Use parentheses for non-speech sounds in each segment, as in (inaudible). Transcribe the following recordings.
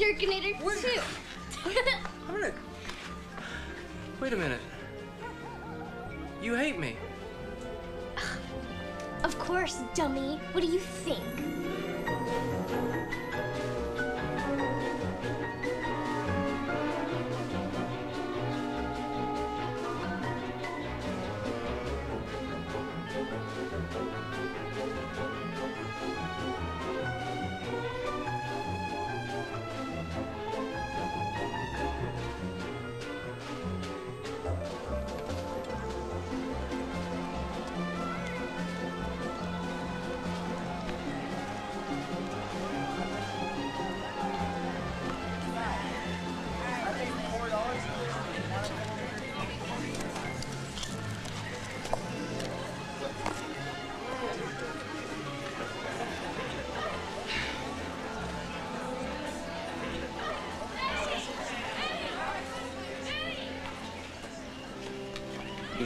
Jerkinator too.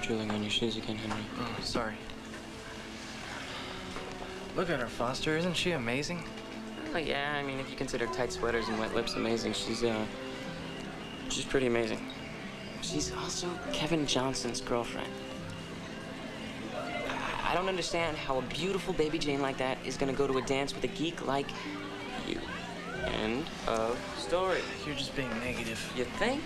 Drilling on your shoes again, Henry. Oh, sorry. Look at her, Foster. Isn't she amazing? Oh, yeah, I mean, if you consider tight sweaters and wet lips amazing, she's, uh, she's pretty amazing. She's also Kevin Johnson's girlfriend. I- I don't understand how a beautiful baby Jane like that is gonna go to a dance with a geek like you. End of story. You're just being negative. You think?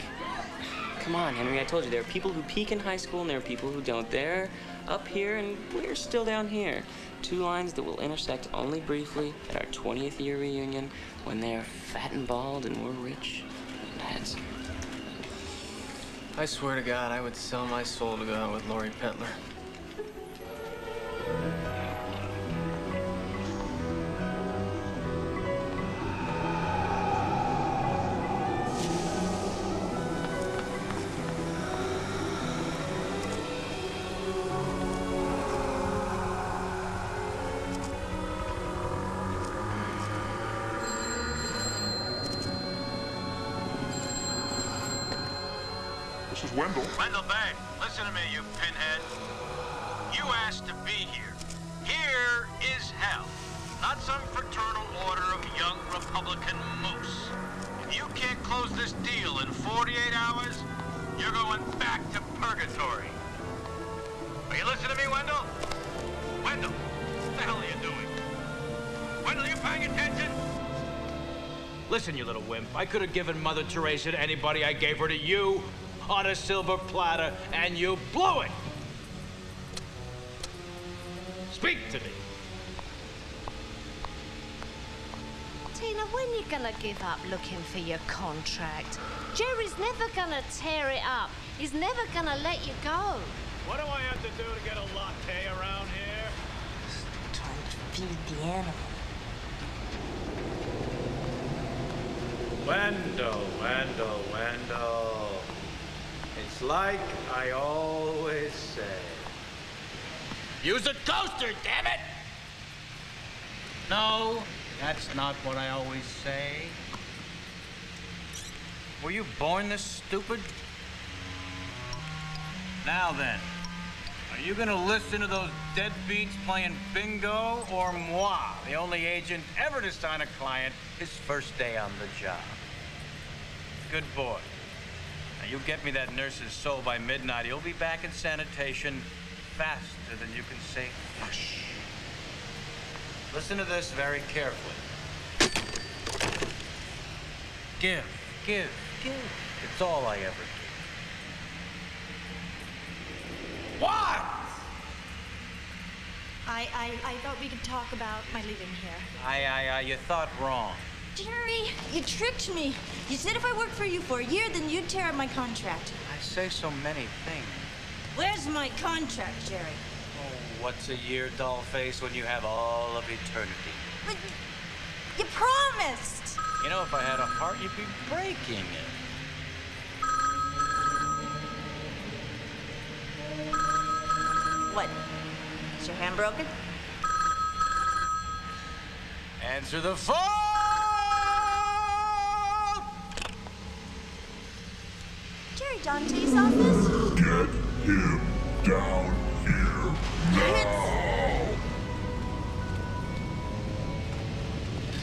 Come on, Henry, I told you, there are people who peak in high school and there are people who don't. They're up here and we're still down here. Two lines that will intersect only briefly at our 20th year reunion when they're fat and bald and we're rich and handsome. I swear to God, I would sell my soul to go out with Lori Petler. Listen, you little wimp. I could have given Mother Teresa to anybody. I gave her to you on a silver platter, and you blew it. Speak to me. Tina, when are you gonna give up looking for your contract? Jerry's never gonna tear it up. He's never gonna let you go. What do I have to do to get a latte around here? Trying to feed the animal. Wendell, Wendell, Wendell. It's like I always say. Use a toaster, damn it! No, that's not what I always say. Were you born this stupid? Now then, are you gonna listen to those deadbeats playing bingo or moi, the only agent ever to sign a client his first day on the job? Good boy. Now you get me that nurse's soul by midnight, he'll be back in sanitation faster than you can say hush. Listen to this very carefully. Give, give, give. It's all I ever do. What? I, I, I thought we could talk about my leaving here. I, I, I, you thought wrong. Jerry, you tricked me. You said if I worked for you for a year, then you'd tear up my contract. I say so many things. Where's my contract, Jerry? Oh, what's a year, doll face, when you have all of eternity? But you promised. You know, if I had a heart, you'd be breaking it. What? Is your hand broken? Answer the phone! Jerry Dante's office? Get him down here. It's...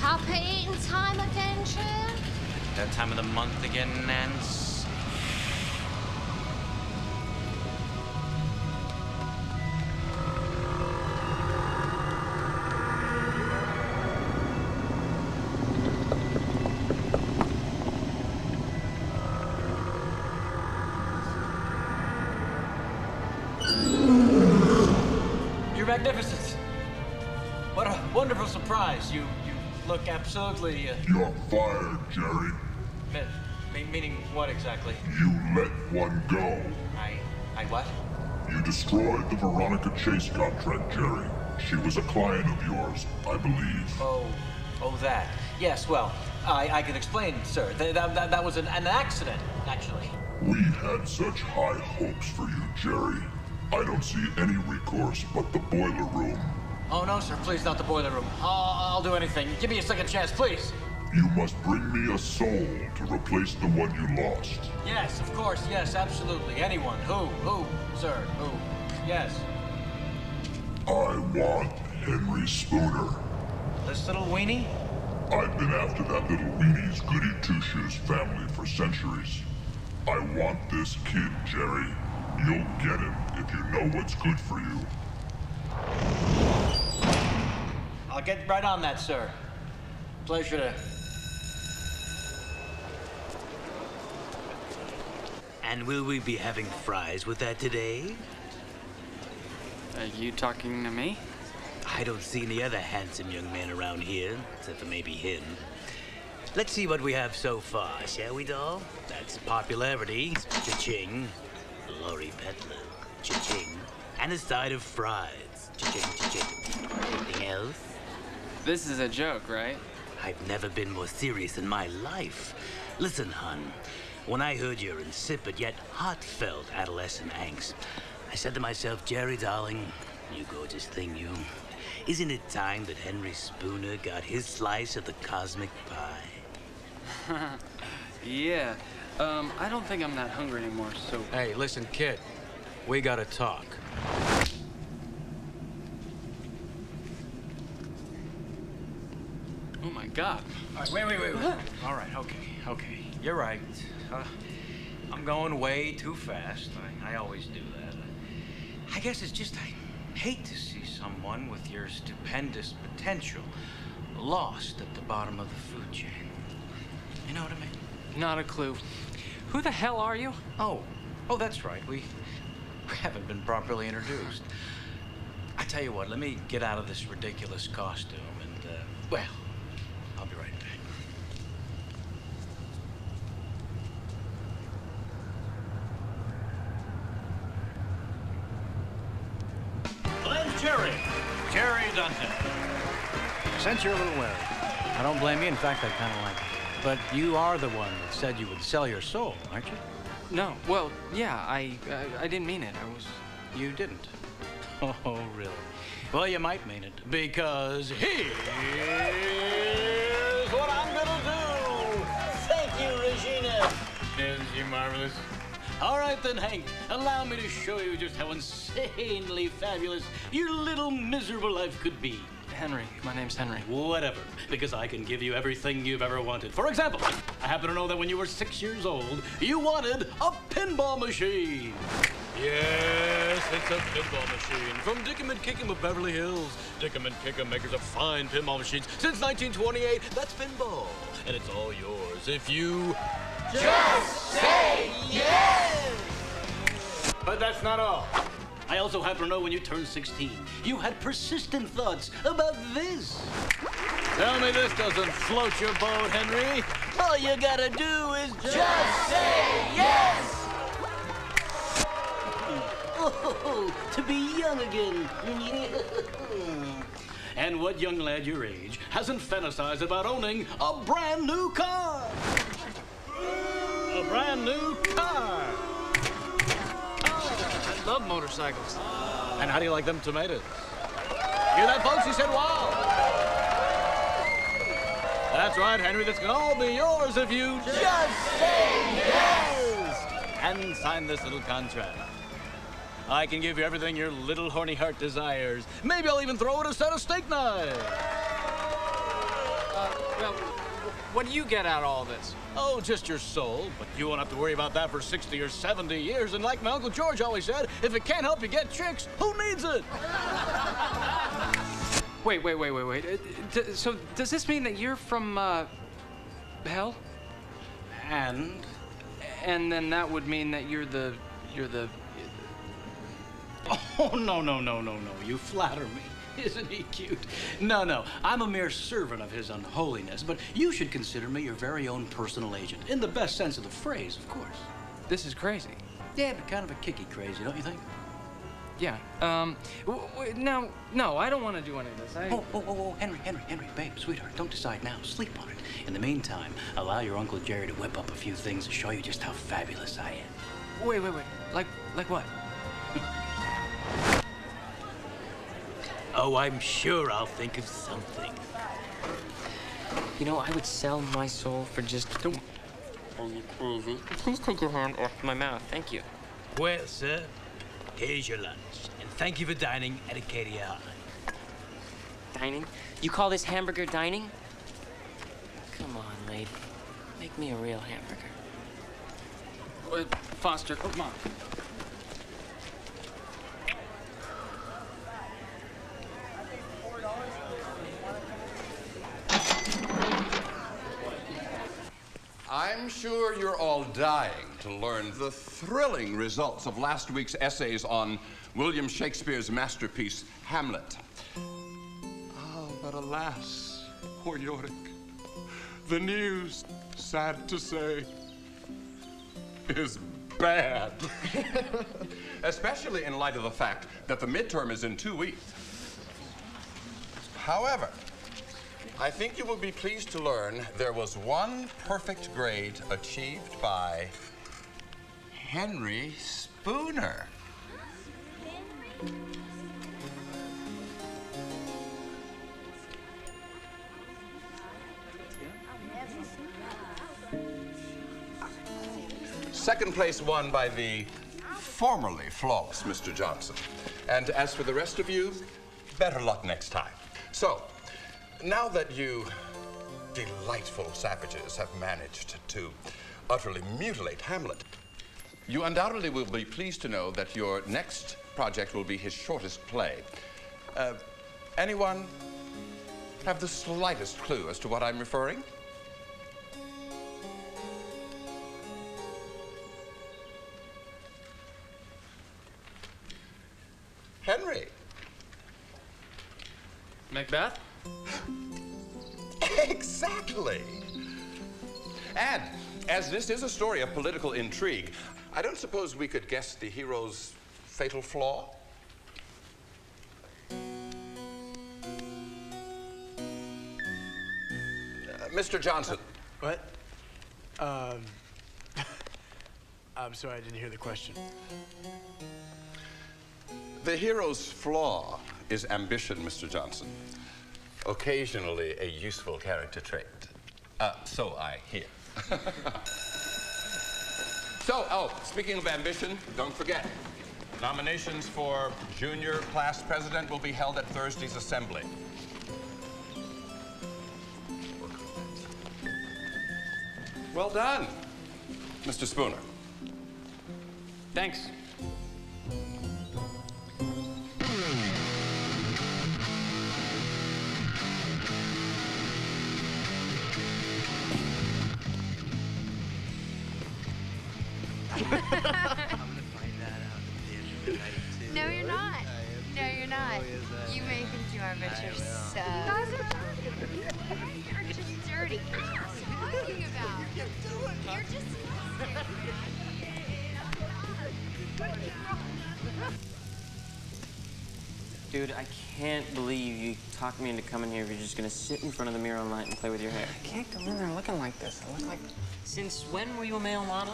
Up eating time again, Chair? That time of the month again, Nance? Uh, You're fired, Jerry. me- meaning what exactly? You let one go. I. I what? You destroyed the Veronica Chase contract, Jerry. She was a client of yours, I believe. Oh. Oh, that. Yes, well, I, I can explain, sir. Th- that, that, that was an, an accident, actually. We had such high hopes for you, Jerry. I don't see any recourse but the boiler room. Oh, no, sir, please, not the boiler room. I'll, I'll do anything. Give me a second chance, please. You must bring me a soul to replace the one you lost. Yes, of course, yes, absolutely. Anyone. Who? Who, sir? Who? Yes. I want Henry Spooner. This little weenie? I've been after that little weenie's goody two-shoes family for centuries. I want this kid, Jerry. You'll get him if you know what's good for you. I'll get right on that, sir. Pleasure to. And will we be having fries with that today? Are you talking to me? I don't see any other handsome young man around here, except for maybe him. Let's see what we have so far, shall we, doll? That's popularity, cha-ching. Laurie Petler, cha-ching. And a side of fries, cha-ching, cha-ching. Anything else? This is a joke, right? I've never been more serious in my life. Listen, hun. When I heard your insipid yet heartfelt adolescent angst, I said to myself, Jerry, darling, you gorgeous thing, you. Isn't it time that Henry Spooner got his slice of the cosmic pie? (laughs) Yeah. Um, I don't think I'm that hungry anymore, so. Hey, listen, kid. We gotta talk. Oh my god. All right, wait, wait, wait. wait. All right, okay, okay. You're right. Uh, I'm going way too fast. I, I always do that. I guess it's just I hate to see someone with your stupendous potential lost at the bottom of the food chain. You know what I mean? Not a clue. Who the hell are you? Oh, oh, that's right. We, we haven't been properly introduced. I tell you what, let me get out of this ridiculous costume and, uh, well, you're a little wary. I don't blame you. In fact, I kind of like it. But you are the one that said you would sell your soul, aren't you? No. Well, yeah, I, I, I didn't mean it. I was. You didn't. (laughs) Oh, really? Well, you might mean it, because here's what I'm gonna do. Thank you, Regina. Isn't she marvelous? All right then, Hank. Allow me to show you just how insanely fabulous your little miserable life could be. Henry. My name's Henry. Whatever, because I can give you everything you've ever wanted. For example, I happen to know that when you were six years old, you wanted a pinball machine. Yes, it's a pinball machine from Dickum and Kickum of Beverly Hills. Dickum and Kickum makers of fine pinball machines since 1928. That's pinball, and it's all yours if you just say yes. But that's not all. I also happen to know when you turned 16, you had persistent thoughts about this. Tell me this doesn't float your boat, Henry. All you gotta do is just say yes. Oh, to be young again. (laughs) and what young lad your age hasn't fantasized about owning a brand new car? A brand new car. I love motorcycles. And how do you like them tomatoes? Hear that, folks? He said, wow. That's right, Henry. This can all be yours if you just say yes and sign this little contract. I can give you everything your little horny heart desires. Maybe I'll even throw it a set of steak knives. Uh, well, what do you get out of all this? Oh, just your soul. But you won't have to worry about that for 60 or 70 years. And like my Uncle George always said, if it can't help you get chicks, who needs it? Wait, wait, wait, wait, wait. Uh, so does this mean that you're from uh, hell? And And then that would mean that you're the you're the Oh, no, no, no, no, no. You flatter me. (laughs) Isn't he cute? No, no. I'm a mere servant of his unholiness, but you should consider me your very own personal agent. In the best sense of the phrase, of course. This is crazy. Yeah, but kind of a kicky crazy, don't you think? Yeah. Um. Now, no, I don't want to do any of this. I... Oh, oh, oh, oh, Henry, Henry, Henry, babe, sweetheart, don't decide now. Sleep on it. In the meantime, allow your Uncle Jerry to whip up a few things to show you just how fabulous I am. Wait, wait, wait. Like, like what? Oh, I'm sure I'll think of something. You know, I would sell my soul for just. Don't. Are you crazy? Please take your hand off my mouth. Thank you. Well, sir, here's your lunch. And thank you for dining at Acadia High. Dining? You call this hamburger dining? Come on, lady. Make me a real hamburger. Uh, Foster, come on. I'm sure you're all dying to learn the thrilling results of last week's essays on William Shakespeare's masterpiece, Hamlet. Oh, but alas, poor Yorick. The news, sad to say, is bad. (laughs) Especially in light of the fact that the midterm is in two weeks. However, I think you will be pleased to learn there was one perfect grade achieved by Henry Spooner. Second place won by the formerly flawless Mr. Johnson. And as for the rest of you, better luck next time. So, now that you delightful savages have managed to utterly mutilate Hamlet, you undoubtedly will be pleased to know that your next project will be his shortest play. Uh, anyone have the slightest clue as to what I'm referring? Henry. Macbeth? Exactly. And as this is a story of political intrigue, I don't suppose we could guess the hero's fatal flaw? Uh, Mr. Johnson. What? Um, (laughs) I'm sorry, I didn't hear the question. The hero's flaw is ambition, Mr. Johnson. Occasionally a useful character trait. Uh, so I hear. (laughs) so, oh, speaking of ambition, don't forget, nominations for junior class president will be held at Thursday's assembly. Well done, Mr. Spooner. Thanks. Believe you talked me into coming here if you're just gonna sit in front of the mirror all night and play with your hair. I can't come in there looking like this. I look like. Since when were you a male model?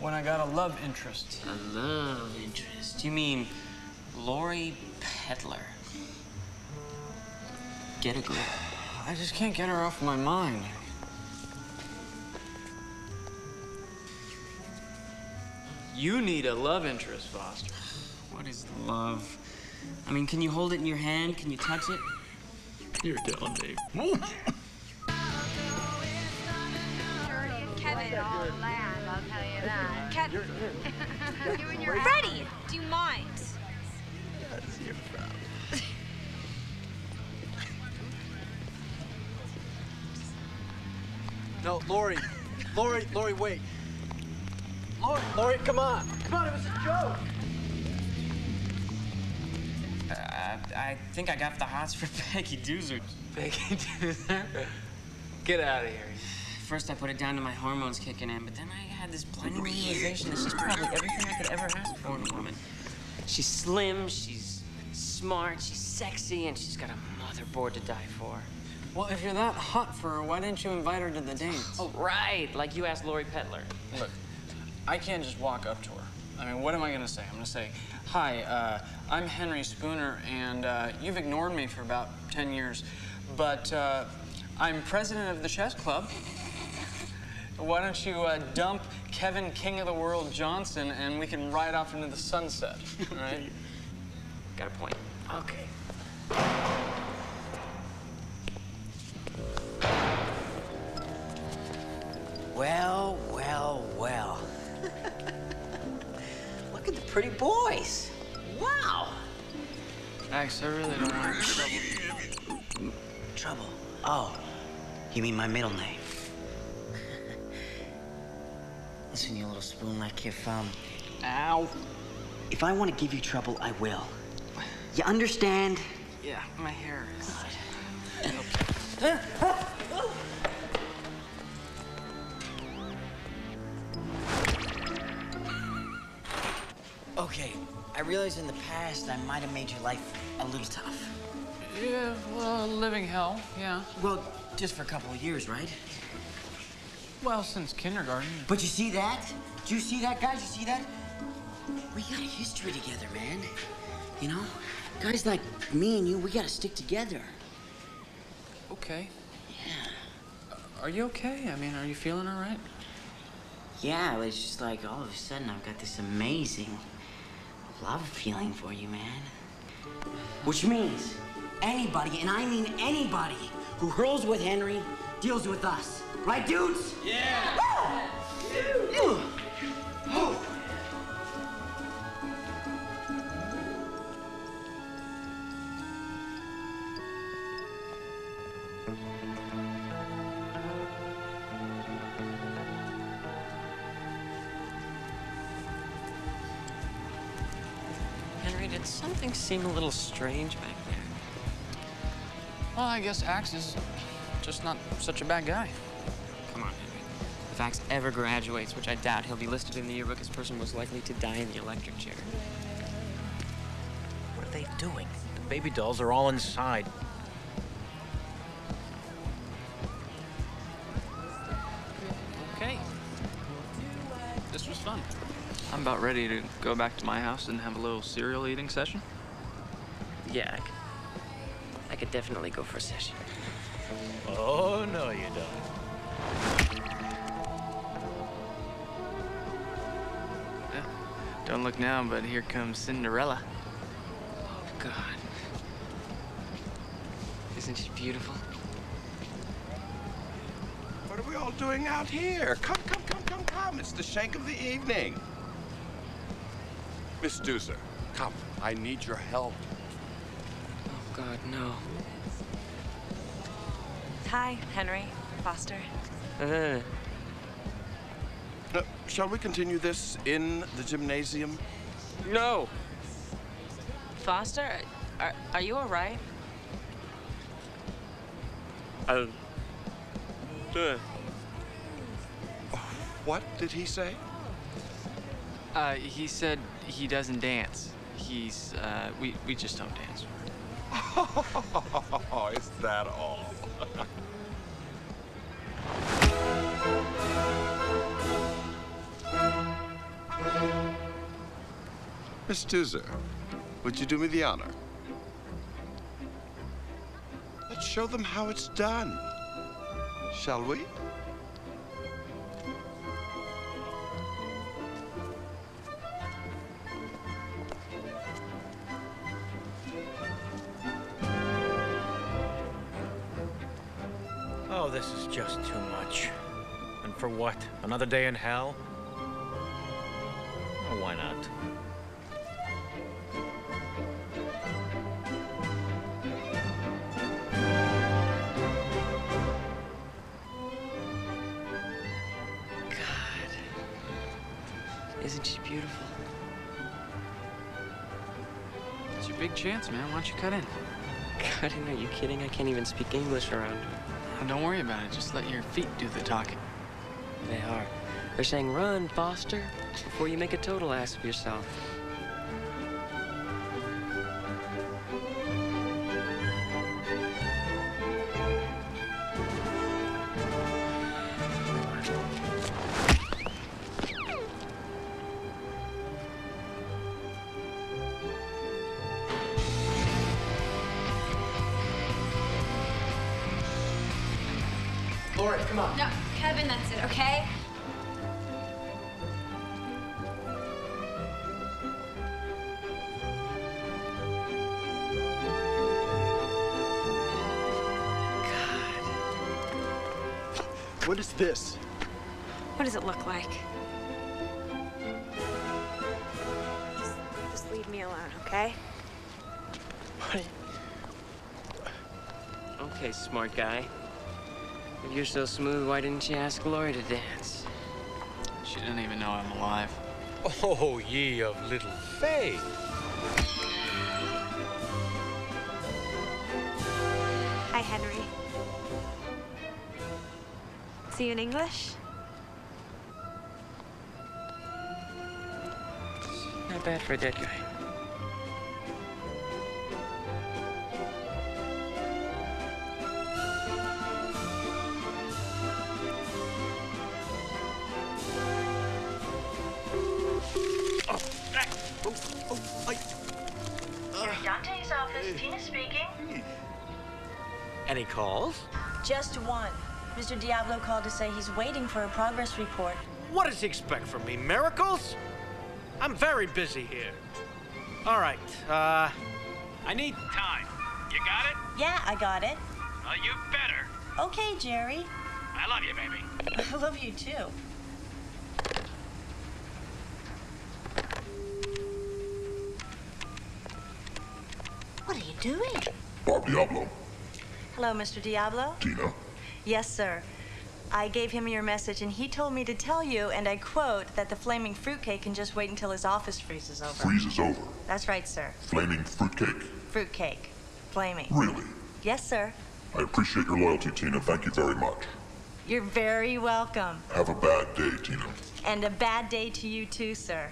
When I got a love interest. A love interest. You mean Lori Petler? Get a grip. I just can't get her off my mind. You need a love interest, Foster. What is love? I mean, can you hold it in your hand? Can you touch it? You're telling me. Kevin all land, I'll tell you that. Kevin. you and your Freddie, do you mind? That's your problem. no, Lori. Lori, Lori, wait. Lori, Lori, come on. Come on, it was a joke. I think I got the hots for (laughs) Peggy Doozer. Peggy Doozer? Get out of here. First, I put it down to my hormones kicking in, but then I had this blinding realization that she's probably (laughs) everything I could ever ask for in a woman. She's slim, she's smart, she's sexy, and she's got a motherboard to die for. Well, if you're that hot for her, why didn't you invite her to the dance? Oh, right, like you asked Lori Petler. Look, I can't just walk up to her. I mean, what am I gonna say? I'm gonna say, "Hi, uh, I'm Henry Spooner, and uh, you've ignored me for about 10 years, but uh, I'm president of the chess club. Why don't you uh, dump Kevin King of the World Johnson, and we can ride off into the sunset, all right? (laughs) Got a point. Okay. Well, well, well. Look at the pretty boys. Wow. Max, I really don't want trouble. Trouble. Oh, you mean my middle name? (laughs) Listen, you little spoon-like if, um... Ow. If I want to give you trouble, I will. You understand? Yeah, my hair is... (laughs) Okay, (laughs) realize in the past I might have made your life a little tough. Yeah, well, living hell, yeah. Well, just for a couple of years, right? Well, since kindergarten. But you see that? Do you see that, guys? You see that? We got a history together, man. You know? Guys like me and you, we gotta stick together. Okay. Yeah. Are you okay? I mean, are you feeling all right? Yeah, it's just like all of a sudden I've got this amazing love feeling for you, man. Which means anybody, and I mean anybody, who hurls with Henry deals with us. Right, dudes? Yeah. Seem a little strange back there? Well, I guess Axe is just not such a bad guy. Come on, Henry. If Axe ever graduates, which I doubt, he'll be listed in the yearbook as person most likely to die in the electric chair. What are they doing? The baby dolls are all inside. Okay. This was fun. I'm about ready to go back to my house and have a little cereal eating session. Yeah, I could, I could definitely go for a session. Oh, no, you don't. Yeah. Don't look now, but here comes Cinderella. Oh, God. Isn't she beautiful? What are we all doing out here? Come, come, come, come, come. It's the shank of the evening. Miss Doozer, come. I need your help. God, no. Hi, Henry. Foster. Uh, Uh, shall we continue this in the gymnasium? no! Foster, are, are you all right? Uh, uh, What did he say? Uh, he said he doesn't dance. He's, uh, we, we just don't dance. (laughs) Is that all? (laughs) Miss Doozer, would you do me the honor? Let's show them how it's done. Shall we? Another day in hell? Oh, why not? God. Isn't she beautiful? It's your big chance, man. Why don't you cut in? Cut in? Are you kidding? I can't even speak English around her. Don't worry about it. Just let your feet do the talking. They are. They're saying, run, Foster, before you make a total ass of yourself. So smooth, why didn't you ask Lori to dance? She didn't even know I'm alive. Oh, ye of little faith. Hi, Henry. See you in English? Not bad for a dead guy. Mr. Diablo called to say he's waiting for a progress report. What does he expect from me? Miracles? I'm very busy here. All right, uh, I need time. You got it? Yeah, I got it. Well, you better. Okay, Jerry. I love you, baby. (laughs) I love you too. What are you doing? Bob Diablo. Hello, Mr. Diablo. Tina. Yes, sir. I gave him your message, and he told me to tell you, and I quote, that the flaming fruitcake can just wait until his office freezes over. Freezes over. That's right, sir. Flaming fruitcake. Fruitcake. Flaming. Really? Yes, sir. I appreciate your loyalty, Tina. Thank you very much. You're very welcome. Have a bad day, Tina. And a bad day to you, too, sir.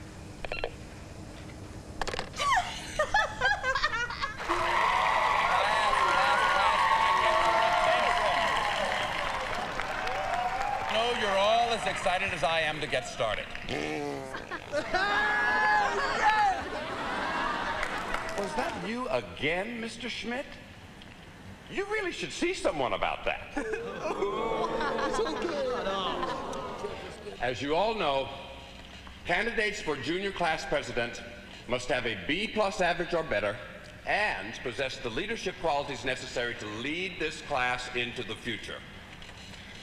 As excited as I am to get started. Was that you again, Mr. Schmidt? You really should see someone about that. As you all know, candidates for junior class president must have a B plus average or better and possess the leadership qualities necessary to lead this class into the future.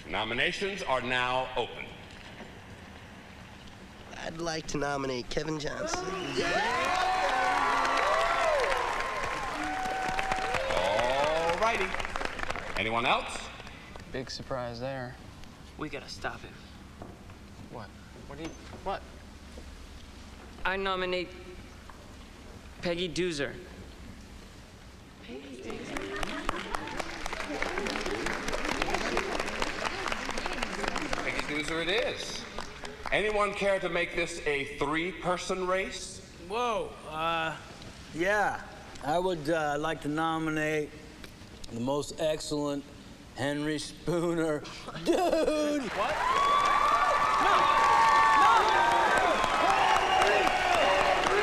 Nominations are now open. I'd like to nominate Kevin Johnson. Yeah! All righty. Anyone else? Big surprise there. We gotta stop him. What? What do you. What? I nominate Peggy Doozer. Peggy Doozer it is. Anyone care to make this a three-person race? Whoa, uh, yeah. I would uh, like to nominate the most excellent Henry Spooner. (laughs) Dude! What?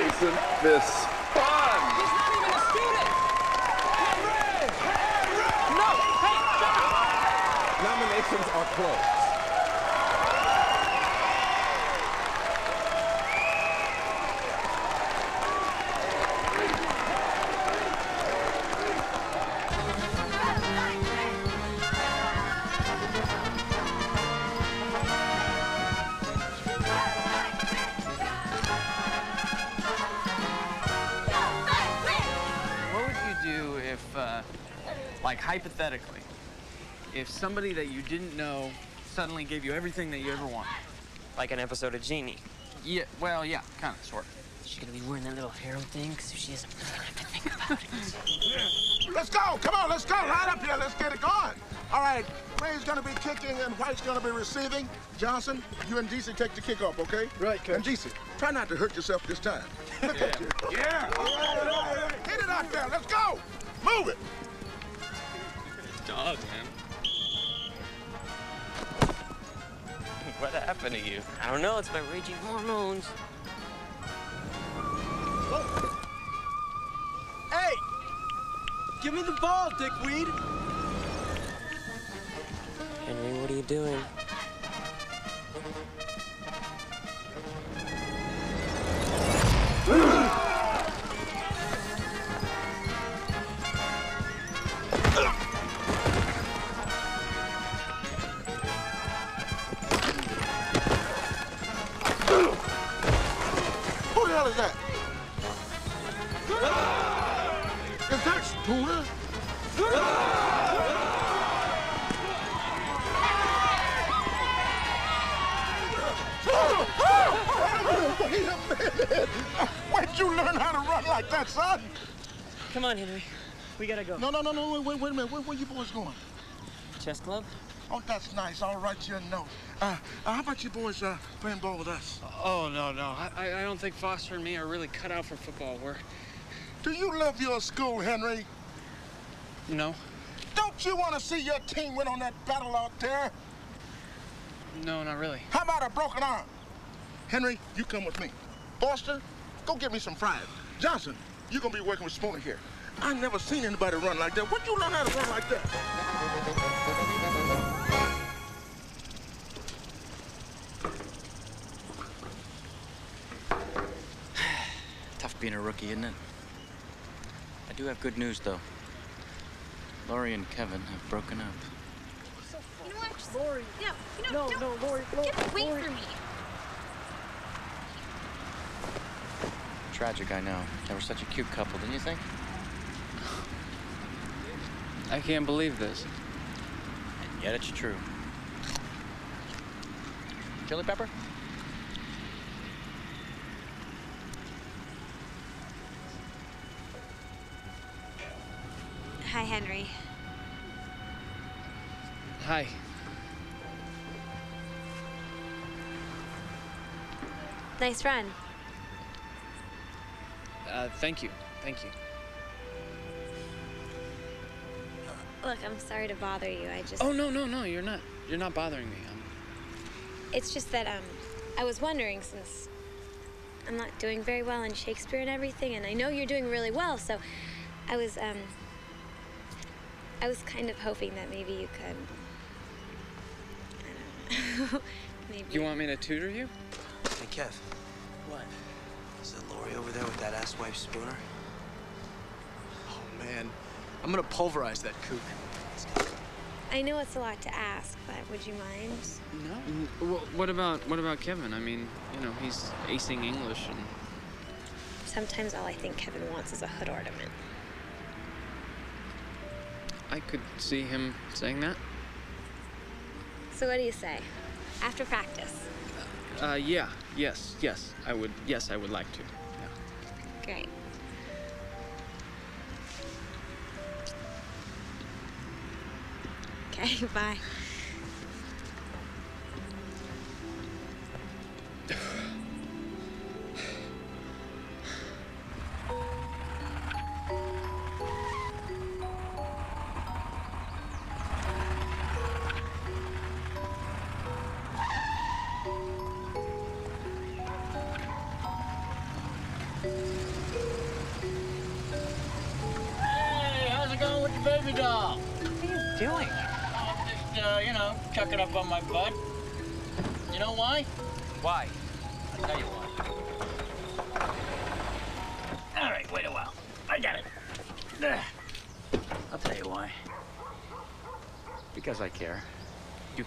Isn't this fun? He's not even a student! Henry! Henry! No! Hey! Nominations are closed. Somebody that you didn't know suddenly gave you everything that you ever wanted. Like an episode of Genie. Yeah, well, yeah, kind of, sort of. Is she gonna be wearing that little harem thing so she doesn't really have to think about it? Let's go. Come on, let's go. Line up here. Let's get it going. All right. Ray's going to be kicking and White's going to be receiving. Johnson, you and DC take the kickoff, okay? Right, Coach. And DC, try not to hurt yourself this time. (laughs) Look at you. Yeah. All right, all right, all right. Hit it out there. Let's go. Move it. Dog, man. What happened to you? I don't know. It's my raging hormones. Hey! Give me the ball, dickweed! Henry, what are you doing? Henry. We gotta go. No, no, no, no, wait, wait, wait a minute. Where, where you boys going? Chess club? Oh, that's nice. I'll write you a note. Uh, uh, how about you boys uh, playing ball with us? Oh, no, no. I, I- I don't think Foster and me are really cut out for football. We're. Do you love your school, Henry? No. Don't you want to see your team win on that battle out there? No, not really. How about a broken arm? Henry, you come with me. Foster, go get me some fries. Johnson, you're gonna be working with Spooner here. I've never seen anybody run like that. Where'd you learn how to run like that? (sighs) Tough being a rookie, isn't it? I do have good news, though. Laurie and Kevin have broken up. You know what? Just, Lori. No, you know, No, don't, no, Lori, Lori, Get away Lori. from me. Tragic, I know. They were such a cute couple, didn't you think? I can't believe this. And yet it's true. Chili pepper? Hi, Henry. Hi. Nice run. Uh, thank you. Thank you. Look, I'm sorry to bother you. I just. Oh no, no, no! You're not. You're not bothering me. Um, It's just that um, I was wondering since I'm not doing very well in Shakespeare and everything, and I know you're doing really well, so I was um, I was kind of hoping that maybe you could. I don't know. (laughs) maybe. you want me to tutor you? Hey, Kev. What? Is that Lori over there with that asswipe Spooner? Oh, man. I'm gonna pulverize that kook. I know it's a lot to ask, but would you mind? No. Wh- what about what about Kevin? I mean, you know, he's acing English, and Sometimes all I think Kevin wants is a hood ornament. I could see him saying that. So what do you say? After practice. Uh, yeah. Yes. Yes. I would. Yes, I would like to. Great. Okay, (laughs) bye.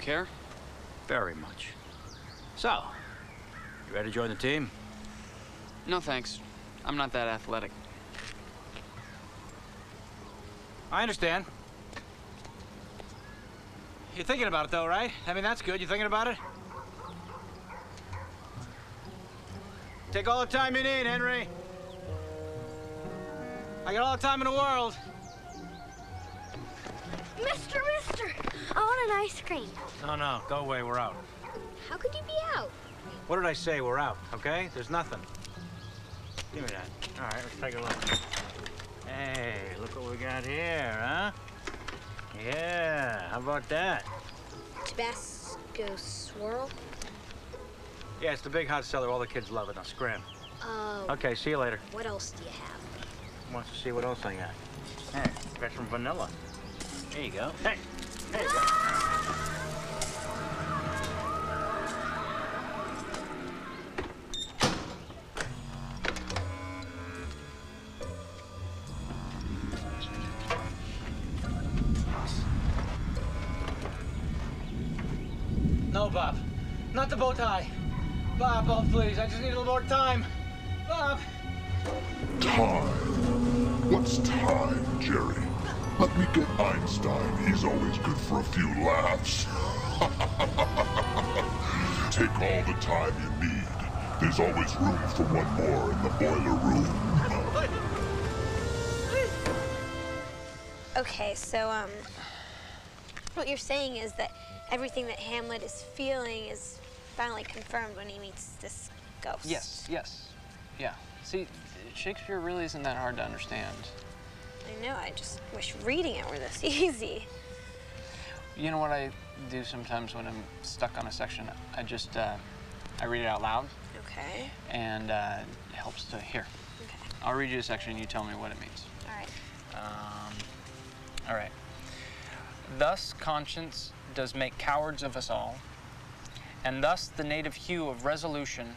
Care? Very much. So, you ready to join the team? No, thanks. I'm not that athletic. I understand. You're thinking about it, though, right? I mean, that's good. You're thinking about it? Take all the time you need, Henry. I got all the time in the world. Mister, mister, I want an ice cream. No, no, go away. We're out. How could you be out? What did I say? We're out, okay? There's nothing. Give me that. All right, let's take a look. Hey, look what we got here, huh? Yeah, how about that? Tabasco swirl? Yeah, it's the big hot seller. All the kids love it. Now scram. Oh. Okay, see you later. What else do you have? Wants to see what else I got. Hey, got some vanilla. There you go. Hey. No, Bob. Not the bow tie. Bob, oh, please. I just need a little more time. Bob. Time. What's time, Jerry? Let me get Einstein. He's always good for a few laughs. Take all the time you need. There's always room for one more in the boiler room. (laughs) Okay, so um, what you're saying is that everything that Hamlet is feeling is finally confirmed when he meets this ghost. Yes, yes. Yeah. See, Shakespeare really isn't that hard to understand. I know. I just wish reading it were this (laughs) easy. You know what I do sometimes when I'm stuck on a section? I just uh, I read it out loud, Okay. and uh, it helps to hear. Okay. I'll read you a section, and you tell me what it means. All right. Um, all right. Thus conscience does make cowards of us all, and thus the native hue of resolution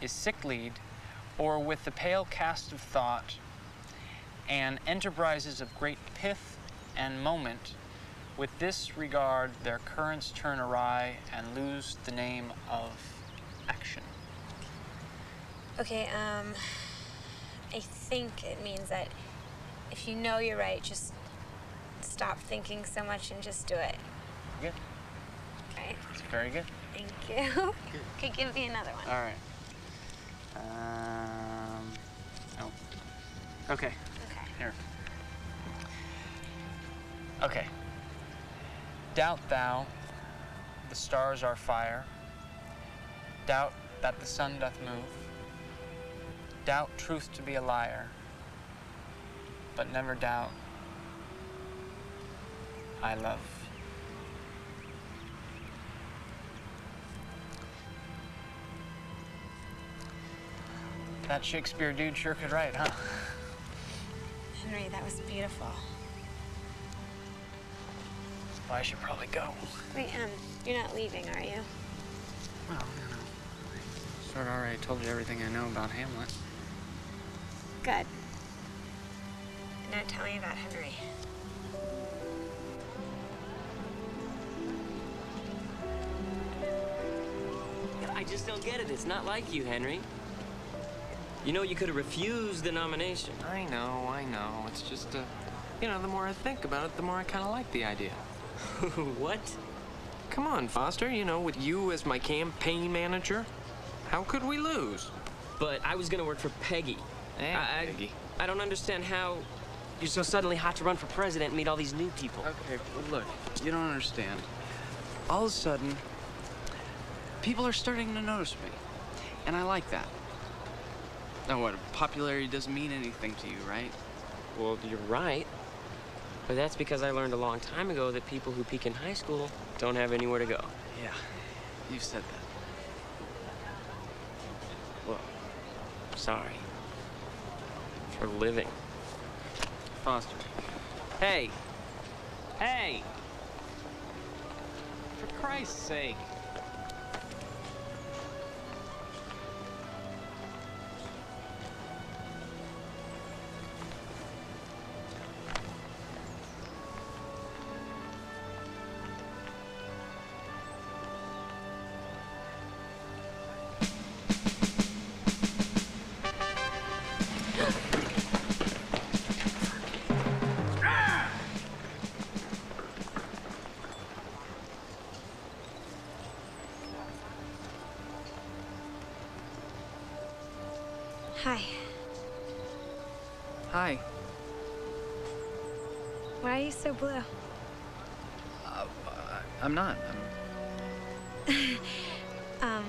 is sicklied, or with the pale cast of thought, and enterprises of great pith and moment, with this regard their currents turn awry and lose the name of action. Okay. Um, I think it means that if you know you're right, just stop thinking so much and just do it. Good. Okay. It's very good. Thank you. Okay, give me another one. All right. Um, oh. Okay. Here. Okay. Doubt thou the stars are fire. Doubt that the sun doth move. Doubt truth to be a liar. But never doubt I love. That Shakespeare dude sure could write, huh? Henry, that was beautiful. Well, I should probably go. Wait, um, you're not leaving, are you? Well, you know, sort of already told you everything I know about Hamlet. Good. And now tell me about Henry. I just don't get it. It's not like you, Henry. You know, you could have refused the nomination. I know, I know. It's just, uh, you know, the more I think about it, the more I kind of like the idea. (laughs) what? Come on, Foster. You know, with you as my campaign manager, how could we lose? But I was gonna work for Peggy. Eh, I, I- Peggy. I don't understand how you're so suddenly hot to run for president and meet all these new people. Okay, well, look, you don't understand. All of a sudden, people are starting to notice me, and I like that. Now, what? Popularity doesn't mean anything to you, right? Well, you're right. But that's because I learned a long time ago that people who peak in high school don't have anywhere to go. Yeah, you've said that. Well, sorry. For living. Foster. Hey! Hey! For Christ's sake. Why are you so blue? Uh, I'm not. I'm... (laughs) um,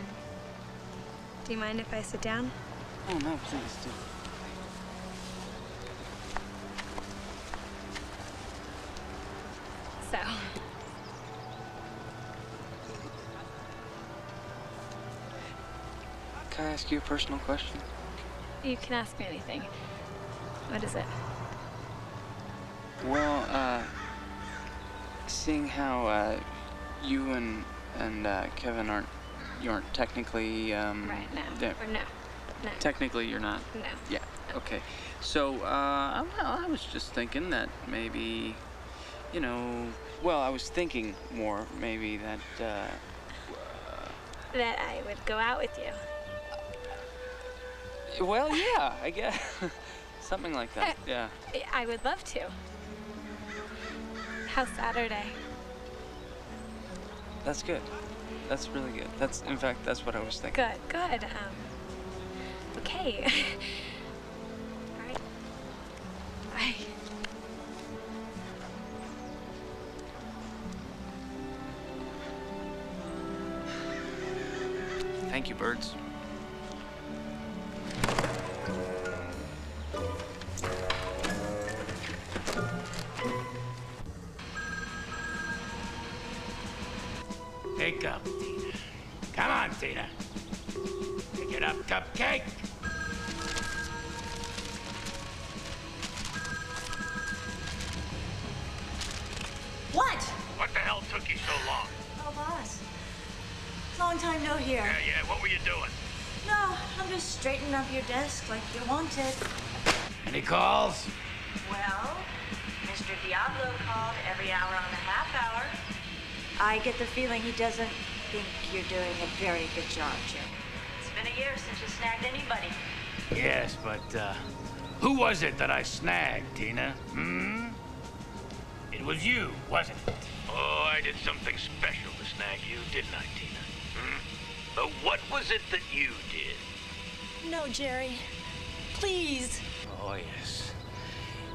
do you mind if I sit down? Oh, no, please do. So, Can I ask you a personal question? you can ask me anything. What is it? Seeing how uh, you and and uh, Kevin aren't you aren't technically um, Right, no. no. No. technically you're not. No. Yeah. Okay. So uh, I, well, I was just thinking that maybe, you know, well, I was thinking more maybe that. Uh, That I would go out with you. well, yeah, I guess (laughs) something like that. (laughs) Yeah. I would love to. How's Saturday? That's good. That's really good. That's in fact that's what I was thinking. Good, good. Um, okay. (laughs) All right. Bye. Thank you, birds. What? What the hell took you so long? Oh, boss. Long time no hear. Yeah, yeah, what were you doing? No, I'm just straightening up your desk like you wanted. Any calls? Well, Mr. Diablo called every hour on a half hour. I get the feeling he doesn't think you're doing a very good job, Jim. It's been a year since you snagged anybody. Yes, but, uh, who was it that I snagged, Tina? Hmm? It was you, wasn't it? Oh, I did something special to snag you, didn't I, Tina? Hmm? But what was it that you did? No, Jerry. Please. Oh, yes.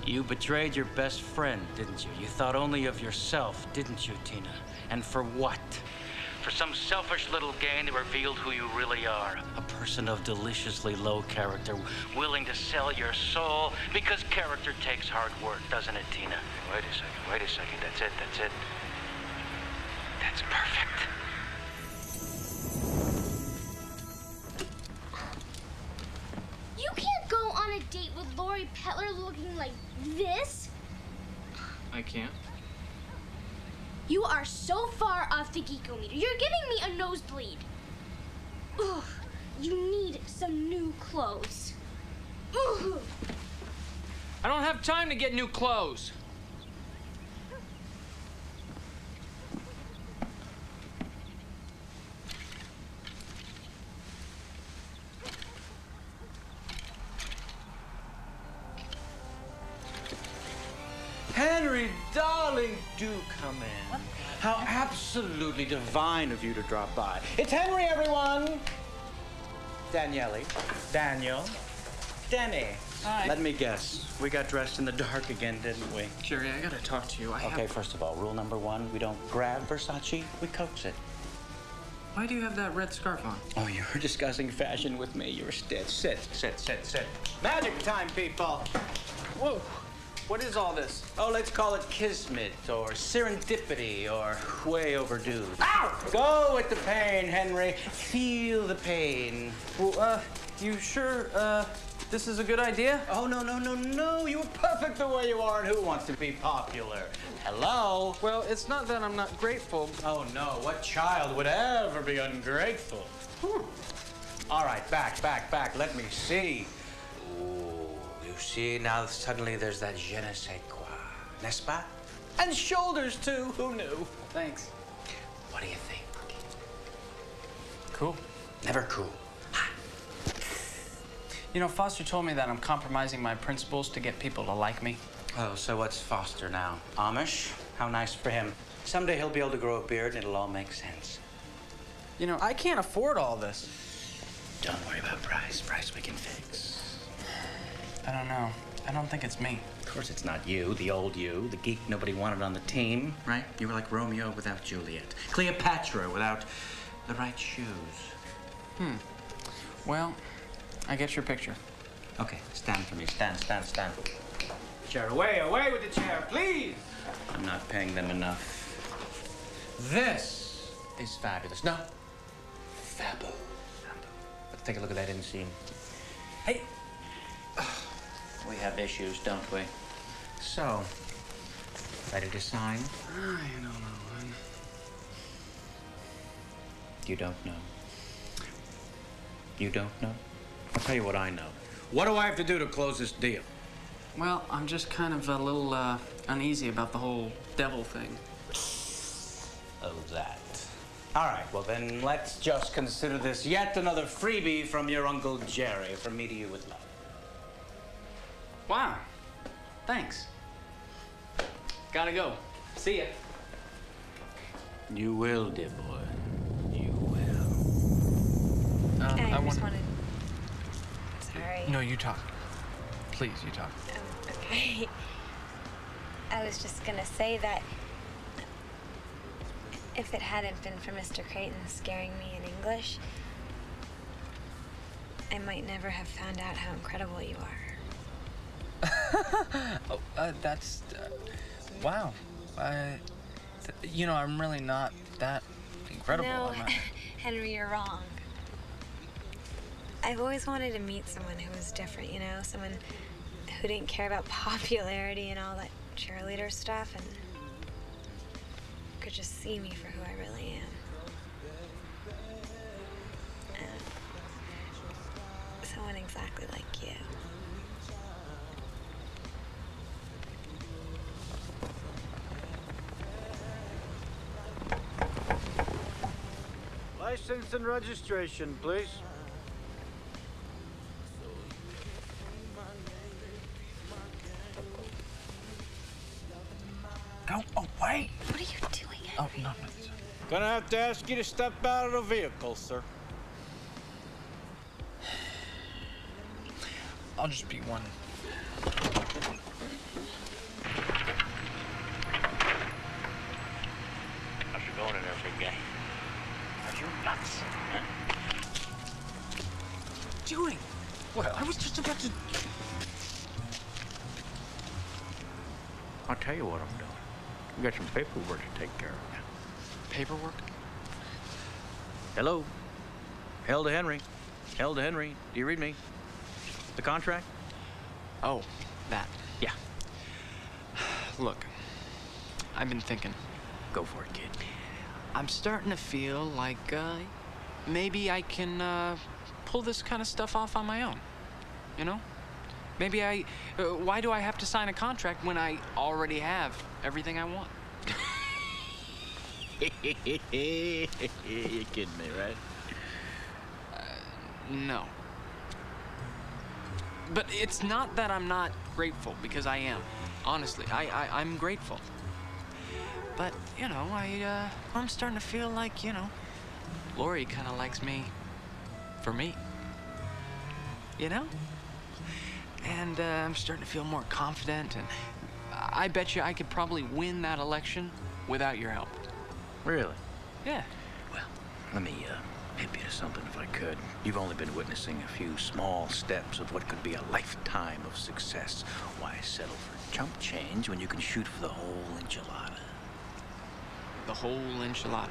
You betrayed your best friend, didn't you? You thought only of yourself, didn't you, Tina? And for what? For some selfish little gain that revealed who you really are. A person of deliciously low character, willing to sell your soul because character takes hard work, doesn't it, Tina? Wait a second, wait a second. That's it, that's it. That's perfect. You can't go on a date with Lori Petler looking like this. I can't. You are so far off the geekometer. You're giving me a nosebleed. Ugh, you need some new clothes. Ugh. I don't have time to get new clothes. Henry, darling, do come in. How absolutely divine of you to drop by. It's Henry, everyone. Daniele, Daniel, Denny. Hi. Let me guess. We got dressed in the dark again, didn't we? Jerry, I gotta talk to you. I okay, have... first of all, rule number one, we don't grab Versace, we coax it. Why do you have that red scarf on? Oh, you were discussing fashion with me. You're dead. Sit, sit, sit, sit. Magic time, people. Whoa. What is all this? Oh, let's call it kismet or serendipity or way overdue. Ow! Go with the pain, Henry. Feel the pain. Well, uh, you sure, uh, this is a good idea? Oh, no, no, no, no. You are perfect the way you are, and who wants to be popular? Hello? Well, it's not that I'm not grateful. Oh, no. What child would ever be ungrateful? Whew. All right, back, back, back. Let me see. Ooh, see, now suddenly there's that je ne sais quoi, n'est-ce pas? And shoulders, too. Who knew? Thanks. What do you think? Cool. Never cool. You know, Foster told me that I'm compromising my principles to get people to like me. Oh, so what's Foster now? Amish? How nice for him. Someday he'll be able to grow a beard and it'll all make sense. You know, I can't afford all this. Don't worry about price. Price we can fix. I don't know. I don't think it's me. Of course, it's not you, the old you, the geek nobody wanted on the team, right? You were like Romeo without Juliet, Cleopatra without the right shoes. Hmm. Well, I get your picture. Okay, stand for me. Stand, stand, stand. Chair away, away with the chair, please! I'm not paying them enough. This is fabulous. No. Fabulous. Let's take a look at that end scene. Hey! We have issues, don't we? So, ready to sign? I don't know, hon. You don't know. You don't know? I'll tell you what I know. What do I have to do to close this deal? Well, I'm just kind of a little uh, uneasy about the whole devil thing. Oh, that. All right, well then let's just consider this yet another freebie from your Uncle Jerry from me to you with love. Wow. Thanks. Gotta go. See ya. You will, dear boy. You will. Um, I, I just want. wanted. Sorry. No, you talk. Please, you talk. Okay. I was just gonna say that if it hadn't been for Mr. Creighton scaring me in English, I might never have found out how incredible you are. (laughs) oh, uh, that's. Uh, wow. I. Th- you know, I'm really not that incredible. No? (laughs) Henry, you're wrong. I've always wanted to meet someone who was different, you know, someone who didn't care about (laughs) popularity and all that cheerleader stuff and could just see me for who I really am. Someone exactly like you. License and registration, please. Go away. What are you doing? Oh, no, no. Gonna have to ask you to step out of the vehicle, sir. I'll just be one. How's it going in there, big guy? Are you nuts? Doing? Well, I was just about to. I'll tell you what I'm doing. We got some paperwork to take care of. Paperwork? Hello? Hilda Henry. Hilda Henry, do you read me? The contract? Oh, that. Yeah. (sighs) Look, I've been thinking. Go for it, kid. I'm starting to feel like uh, maybe I can uh, pull this kind of stuff off on my own. You know? Maybe I. Uh, why do I have to sign a contract when I already have everything I want? You're (laughs) kidding me, right? No. But it's not that I'm not grateful, because I am. Honestly, I, I, I'm grateful. But, you know, I, uh, I'm starting to feel like, you know, Lori kind of likes me for me. You know? And uh, I'm starting to feel more confident, and I bet you I could probably win that election without your help. Really? Yeah. Well, let me uh, hip you to something if I could. You've only been witnessing a few small steps of what could be a lifetime of success. Why settle for chump change when you can shoot for the whole enchilada? The whole enchilada.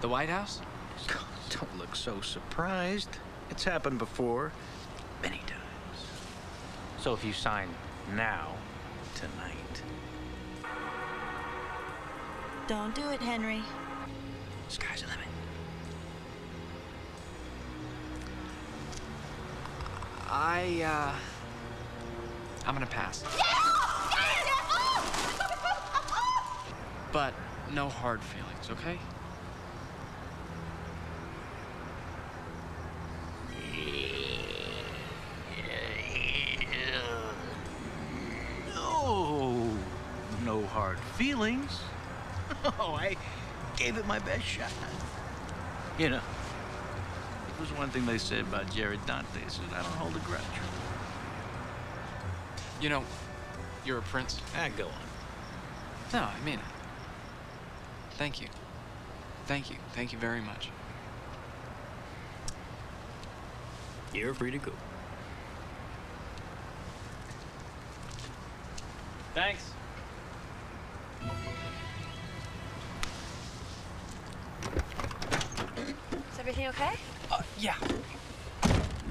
The White House? Don't look so surprised. It's happened before. Many times. So if you sign now, tonight, Don't do it, Henry. sky's the limit. I, uh. I'm gonna pass. But no hard feelings, okay? No, no hard feelings. (laughs) Oh, I gave it my best shot. You know, That was one thing they said about Jerry Dante. They said, I don't hold a grudge. You know, you're a prince. Ah, go on. No, I mean it. Thank you. Thank you. Thank you very much. You're free to go. Thanks. Is everything okay? Uh, yeah.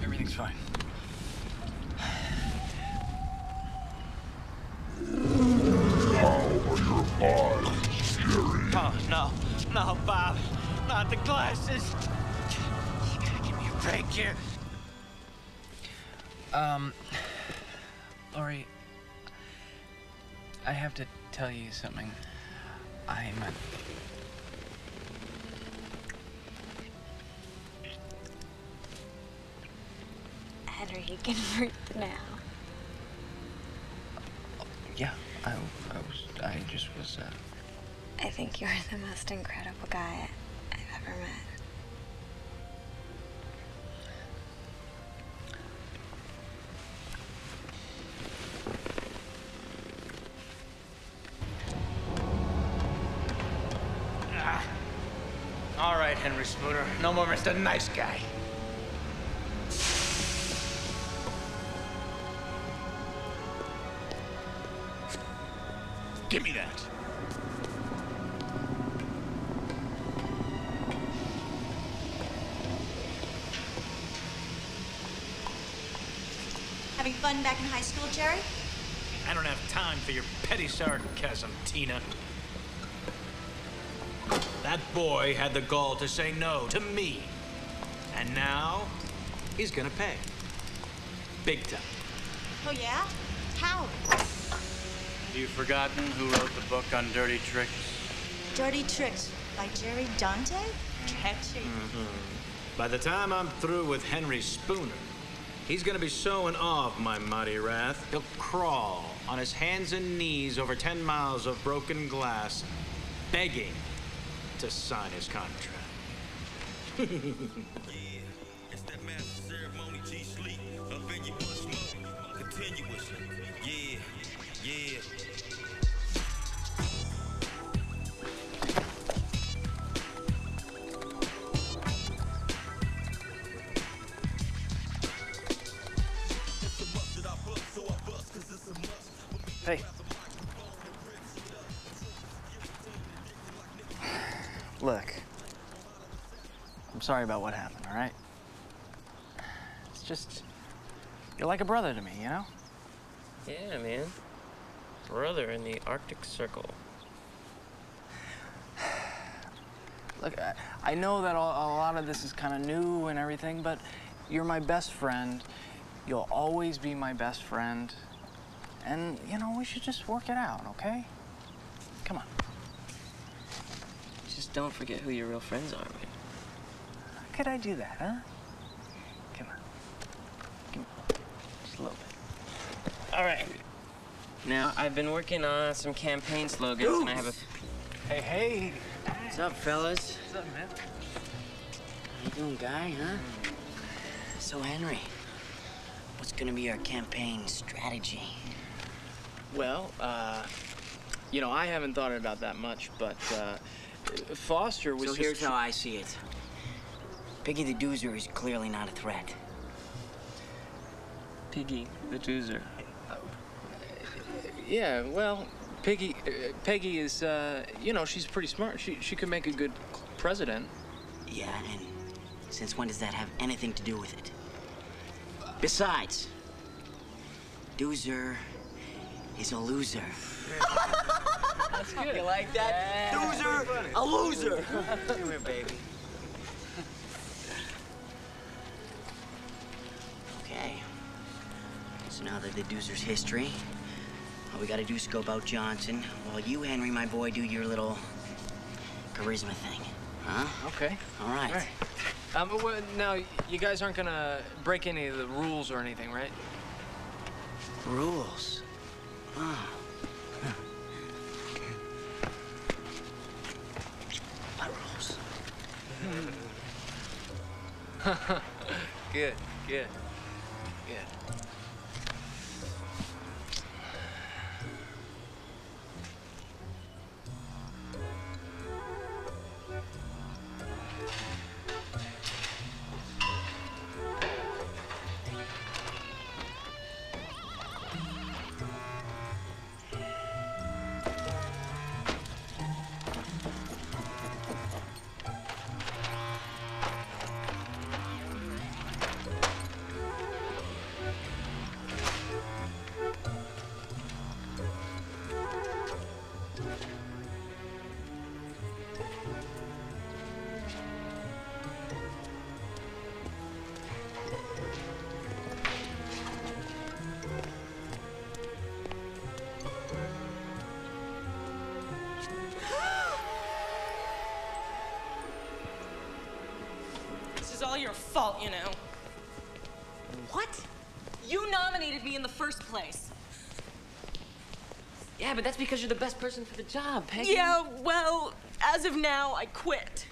Everything's fine. No. No, Bob. Not the glasses. You gotta give me a break here. Um, Lori, I have to tell you something. I'm. Henry, you can breathe now. Yeah, I, I was. I just was. Uh, I think you're the most incredible guy I've ever met. Ah. All right, Henry Spooner. No more Mr. Nice Guy. Give me that. For your petty sarcasm, Tina. That boy had the gall to say no to me. And now, he's gonna pay. Big time. Oh, yeah? How? You've forgotten who wrote the book on dirty tricks? Dirty Tricks by Jerry Dante? Catchy. Mm-hmm. By the time I'm through with Henry Spooner, he's gonna be so in awe of my mighty wrath, he'll crawl on his hands and knees over 10 miles of broken glass, begging to sign his contract. (laughs) sorry about what happened, all right? It's just. You're like a brother to me, you know? Yeah, man. Brother in the Arctic Circle. (sighs) Look, I, I know that a, a lot of this is kind of new and everything, but you're my best friend. You'll always be my best friend. And, you know, we should just work it out, okay? Come on. Just don't forget who your real friends are, man. How could I do that, huh? Come on. Come on. Just a little bit. All right. Now, I've been working on some campaign slogans, and I have a. Hey, hey. What's up, fellas? What's up, man? How you doing, guy, huh? So, Henry, what's gonna be our campaign strategy? Well, uh, you know, I haven't thought about that much, but uh, Foster was So here's how I see it. Piggy the Doozer is clearly not a threat. Piggy the Doozer. Yeah, well, Peggy, uh, Peggy is, uh, you know, she's pretty smart. She she could make a good president. Yeah, and since when does that have anything to do with it? Besides, Doozer is a loser. That's (laughs) good. You like that? Doozer, a loser. Come here, baby. So now that the Doozer's history, all we gotta do is scope out Johnson, while you, Henry, my boy, do your little charisma thing. Huh? Okay. All right. All right. Um, well, now, you guys aren't gonna break any of the rules or anything, right? Rules? Oh. What rules? (laughs) good, good. Fault, you know. What? You nominated me in the first place. Yeah, but that's because you're the best person for the job, Peggy. Yeah, well, as of now, I quit.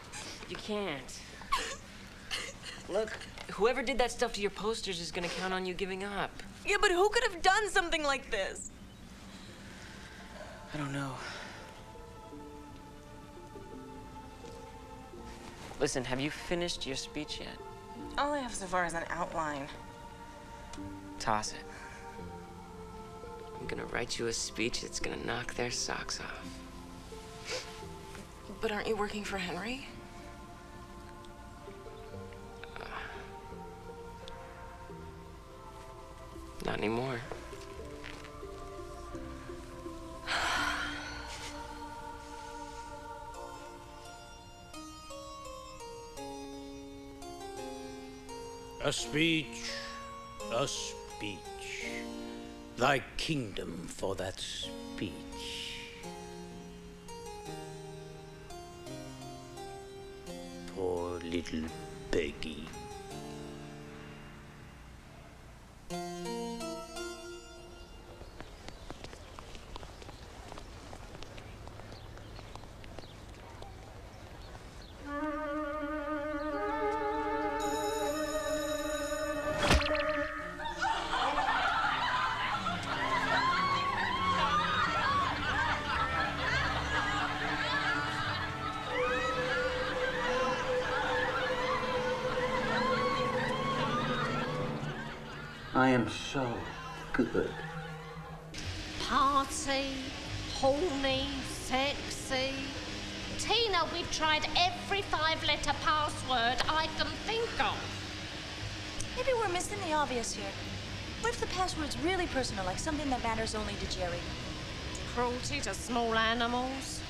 You can't. Look, whoever did that stuff to your posters is gonna count on you giving up. Yeah, but who could have done something like this? I don't know. Listen, have you finished your speech yet? All I have so far is an outline. Toss it. I'm gonna write you a speech that's gonna knock their socks off. But aren't you working for Henry? Not anymore. A speech, a speech. Thy kingdom for that speech. Poor little Peggy. Something that matters only to Jerry? Cruelty to small animals.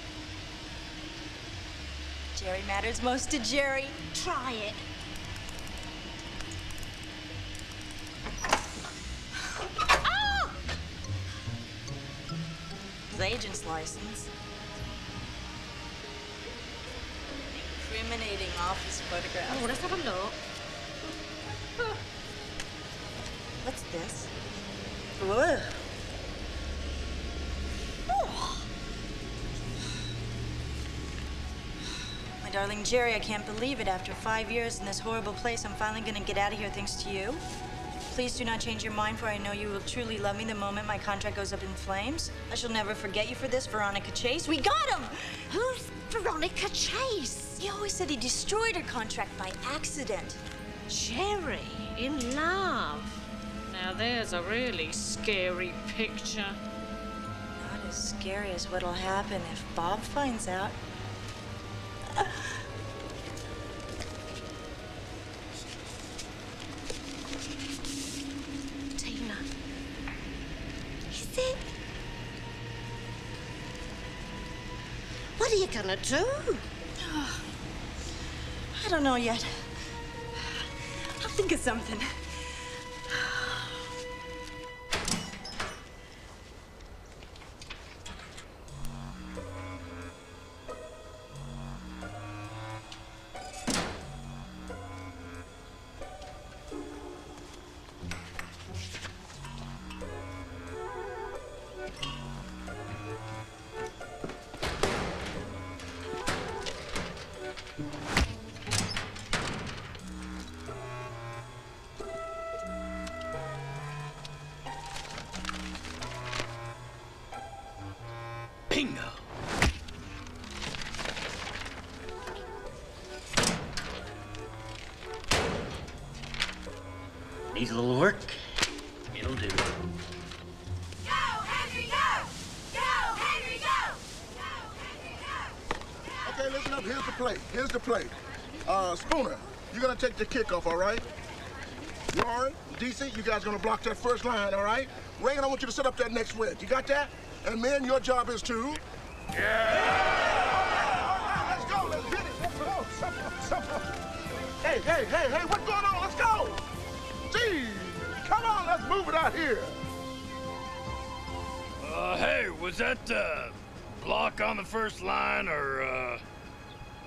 Jerry matters most to Jerry. Try it. Ah! His agent's license. Incriminating office photograph. Oh, let's have a look. Ugh. My darling Jerry, I can't believe it. After five years in this horrible place, I'm finally gonna get out of here thanks to you. Please do not change your mind, for I know you will truly love me the moment my contract goes up in flames. I shall never forget you for this, Veronica Chase. We got him! Who's Veronica Chase? He always said he destroyed her contract by accident. Jerry in love. Now there's a really scary picture. Not as scary as what'll happen if Bob finds out. Tina. Is it? What are you gonna do? I don't know yet. I'll think of something. Needs a little work. It'll do. Go, Henry, go! Go, Henry, go! Go, Henry, go! Okay, listen up. Here's the plate. Here's the plate. Uh, Spooner, you're gonna take the kickoff, all right? Lauren, DC, you guys gonna block that first line, all right? Reagan, I want you to set up that next wedge. You got that? And men, your job is to. Yeah. Let's go. Let's hit it. Let's go. Simple, simple. Hey, hey, hey, hey! What's going on? Move it out here. Uh, hey, was that, uh, block on the first line or, uh,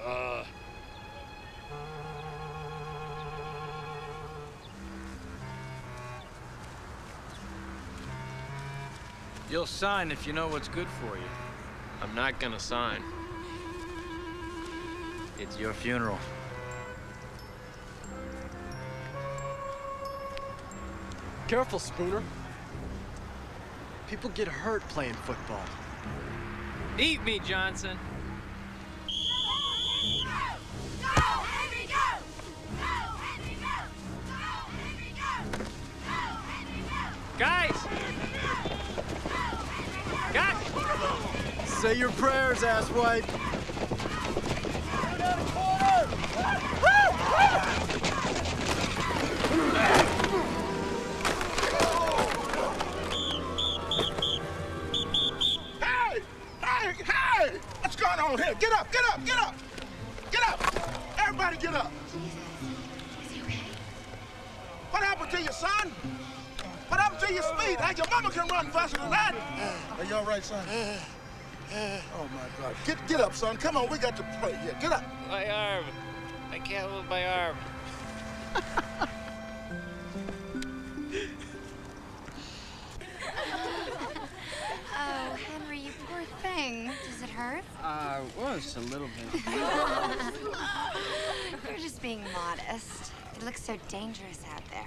uh... You'll sign if you know what's good for you. I'm not gonna sign. It's your funeral. Careful, Spooner. People get hurt playing football. Eat me, Johnson. Guys! Guys! Say your prayers, asswipe. Dangerous out there.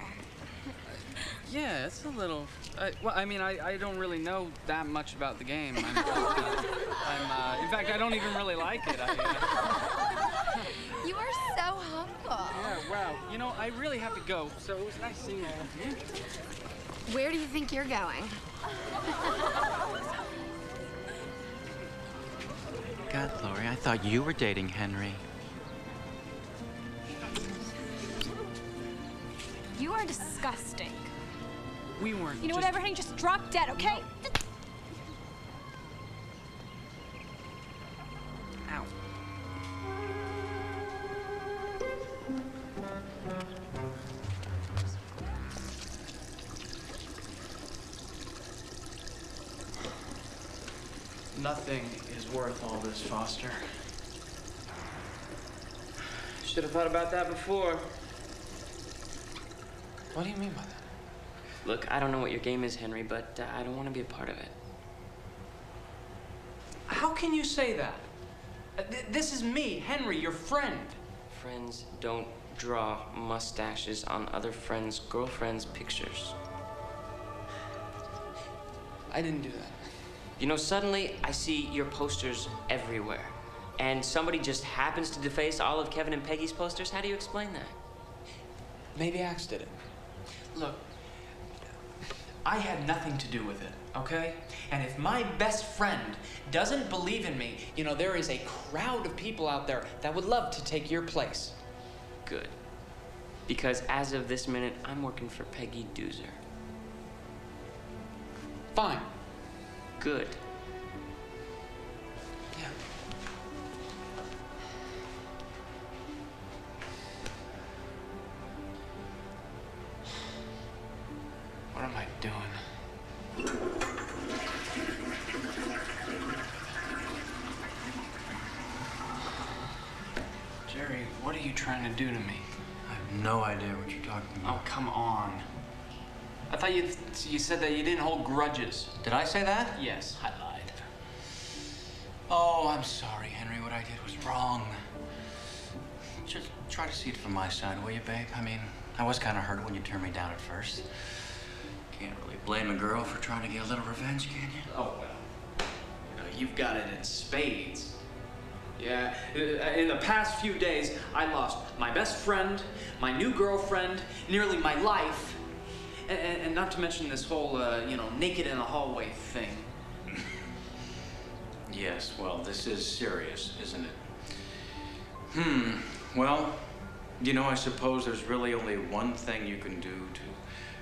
Yeah, it's a little. Uh, well, I mean, I, I don't really know that much about the game. I'm, I'm uh, in fact, I don't even really like it. I, uh, (laughs) You are so humble. yeah, wow. You know, I really have to go, so it was nice seeing you. Where do you think you're going? God, Lori, I thought you were dating Henry. You are disgusting. We weren't. You know what, just- everything just drop dead, okay? Ow. Nothing is worth all this, Foster. Should have thought about that before. What do you mean by that? Look, I don't know what your game is, Henry, but uh, I don't want to be a part of it. How can you say that? Uh, th- this is me, Henry, your friend. Friends don't draw mustaches on other friends' girlfriends' pictures. I didn't do that. You know, suddenly I see your posters everywhere. And somebody just happens to deface all of Kevin and Peggy's posters. How do you explain that? Maybe Axe did it. Look, I had nothing to do with it, okay? And if my best friend doesn't believe in me, you know, there is a crowd of people out there that would love to take your place. Good. Because as of this minute, I'm working for Peggy Doozer. Fine. Good. What am I doing? Jerry, what are you trying to do to me? I have no idea what you're talking about. Oh, come on. I thought you you said that you didn't hold grudges. Did I say that? Yes. I lied. Oh, I'm sorry, Henry. What I did was wrong. Just try to see it from my side, will you, babe? I mean, I was kind of hurt when you turned me down at first. Can't really blame a girl for trying to get a little revenge, can you? Oh, well. You, know, you've got it in spades. Yeah, uh, in the past few days, I lost my best friend, my new girlfriend, nearly my life, and, and not to mention this whole, uh, you know, naked in the hallway thing. (laughs) Yes, well, this is serious, isn't it? Hmm, well, you know, I suppose there's really only one thing you can do to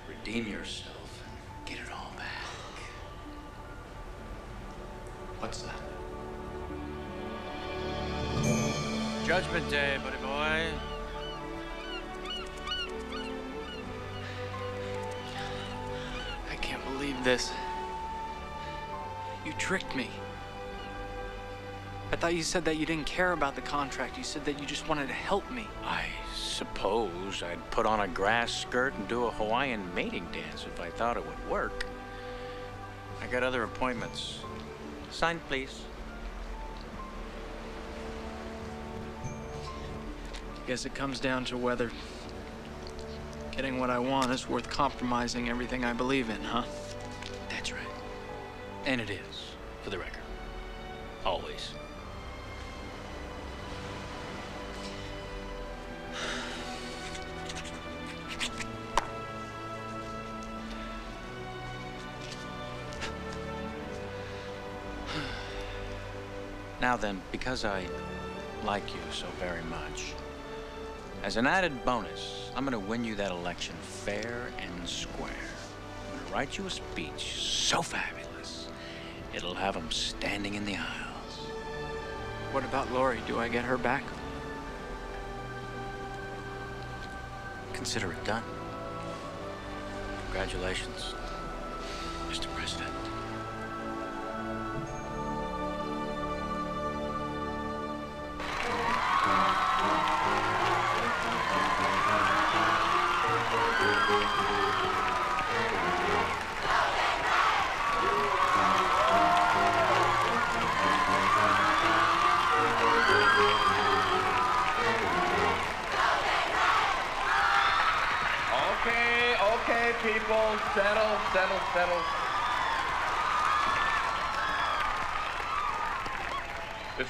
redeem yourself. What's that? Judgment Day, buddy boy. I can't believe this. You tricked me. I thought you said that you didn't care about the contract. You said that you just wanted to help me. I suppose I'd put on a grass skirt and do a Hawaiian mating dance if I thought it would work. I got other appointments. Sign, please. Guess it comes down to whether getting what I want is worth compromising everything I believe in, huh? That's right. And it is, for the record. Always. Now then, because I like you so very much, as an added bonus, I'm gonna win you that election fair and square. I'm gonna write you a speech so fabulous, it'll have them standing in the aisles. What about Lori? Do I get her back? Consider it done. Congratulations,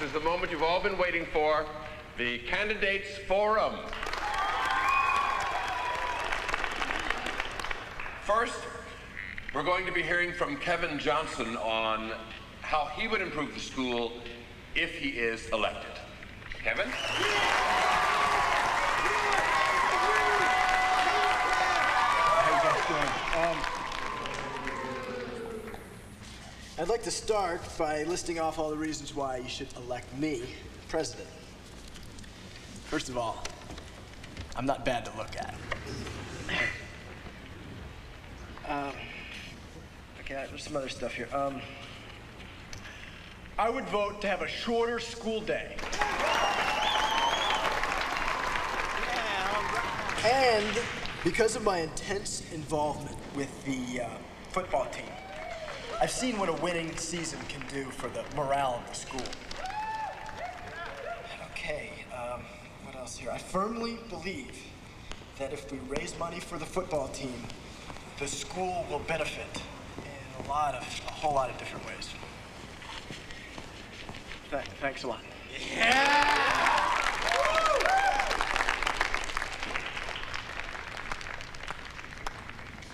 This is the moment you've all been waiting for the Candidates Forum. First, we're going to be hearing from Kevin Johnson on how he would improve the school if he is elected. Kevin? How you guys doing? Um, I'd like to start by listing off all the reasons why you should elect me president. First of all, I'm not bad to look at. Um, okay, there's some other stuff here. Um, I would vote to have a shorter school day. And because of my intense involvement with the uh, football team, I've seen what a winning season can do for the morale of the school. Okay, um, what else here? I firmly believe that if we raise money for the football team, the school will benefit in a lot of, a whole lot of different ways. Th- thanks a lot.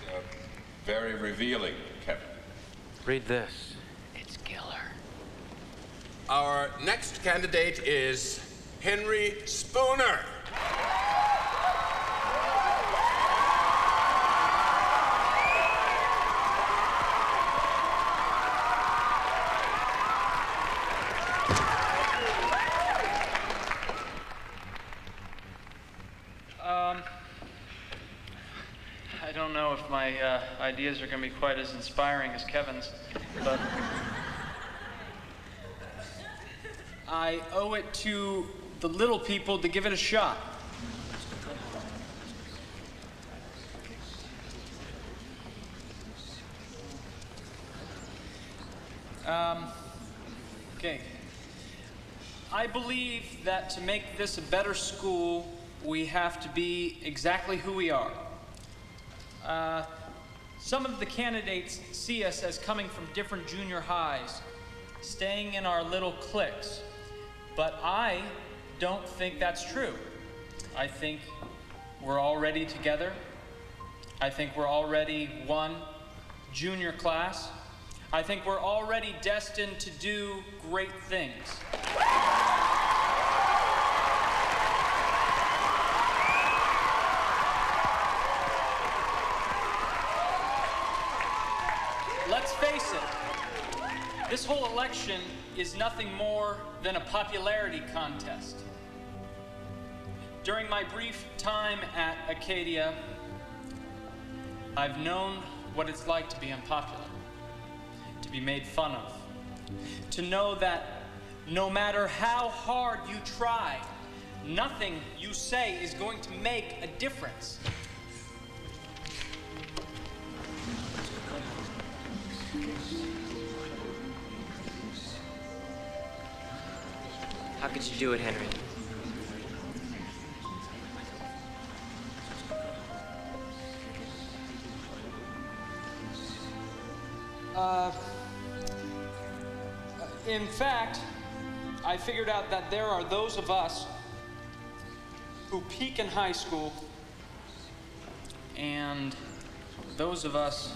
Uh, very revealing, Kevin. Read this. It's killer. Our next candidate is Henry Spooner. Um, I don't know if my uh, ideas are going to be quite as inspiring as Kevin's, but I owe it to the little people to give it a shot. Um, okay. I believe that to make this a better school, we have to be exactly who we are. Uh, some of the candidates see us as coming from different junior highs. staying in our little cliques. But I don't think that's true. I think we're already together. I think we're already one junior class. I think we're already destined to do great things. Election is nothing more than a popularity contest. During my brief time at Acadia, I've known what it's like to be unpopular, to be made fun of, to know that no matter how hard you try, nothing you say is going to make a difference. How could you do it, Henry? Uh, in fact, I figured out that there are those of us who peak in high school and those of us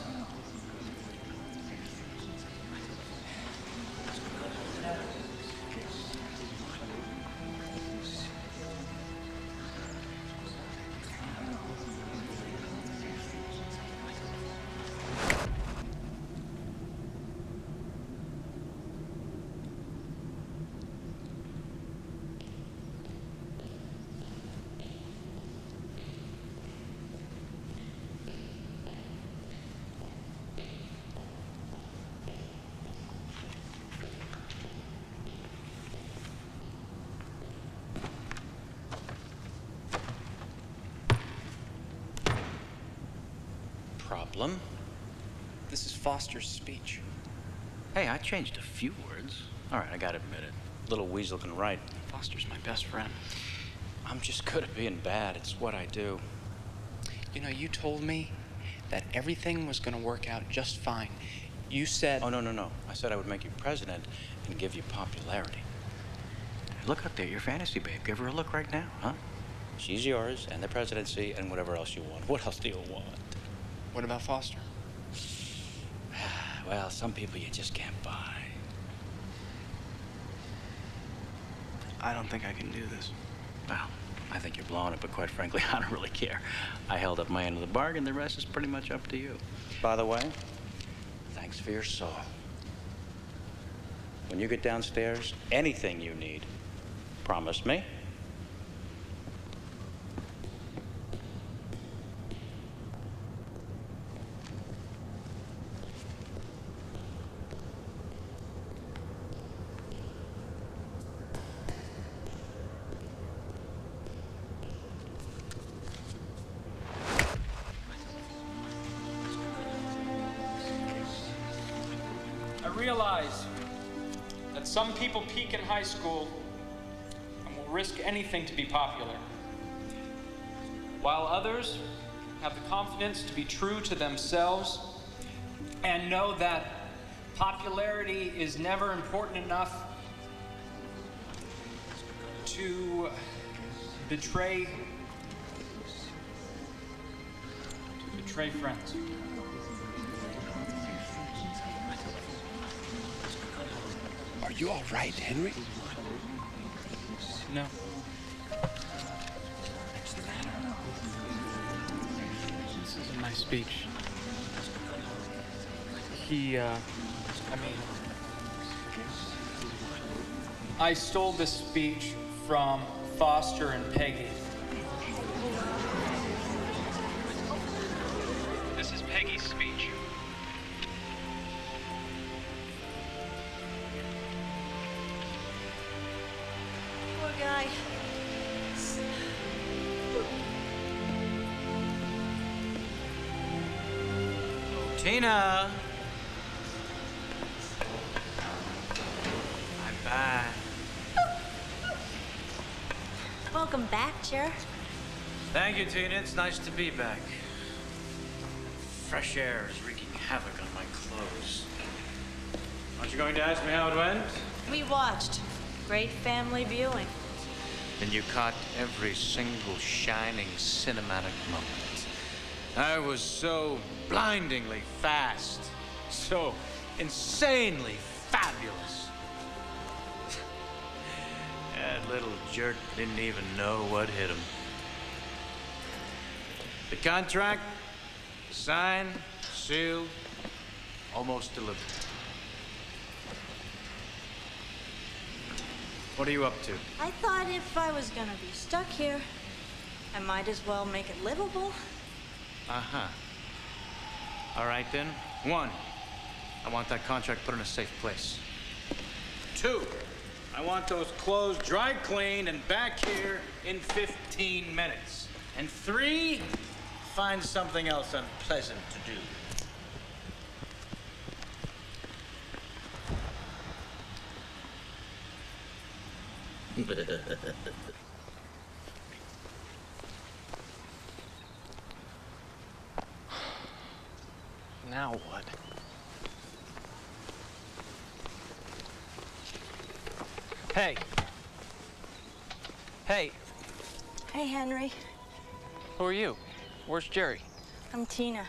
Foster's speech. Hey, I changed a few words. All right, I gotta admit it. Little weasel can write. Foster's my best friend. I'm just good at being bad. It's what I do. You know, you told me that everything was going to work out just fine. You said. Oh, no, no, no. I said I would make you president and give you popularity. Look up there, your fantasy babe. Give her a look right now, huh? She's yours, and the presidency, and whatever else you want. What else do you want? What about Foster? Well, some people you just can't buy. I don't think I can do this. Well, I think you're blowing it, but quite frankly, (laughs) I don't really care. I held up my end of the bargain. The rest is pretty much up to you. By the way, thanks for your soul. When you get downstairs, anything you need, promise me. School and will risk anything to be popular, while others have the confidence to be true to themselves and know that popularity is never important enough to betray to betray friends. Are you all right, Henry? Speech. He, uh, I mean, I stole this speech from Foster and Peggy. Chair. Thank you, Tina. It's nice to be back. Fresh air is wreaking havoc on my clothes. Aren't you going to ask me how it went? We watched. Great family viewing. And you caught every single shining cinematic moment. I was so blindingly fast, so insanely fabulous. Little jerk didn't even know what hit him. The contract, signed, sealed, almost delivered. What are you up to? I thought if I was gonna be stuck here, I might as well make it livable. Uh-huh. All right then. One, I want that contract put in a safe place. Two, I want those clothes dry cleaned and back here in 15 minutes. And three, find something else unpleasant to do. (laughs) Now what? Hey. Hey, Hey, Henry. who are you? Where's Jerry? I'm Tina.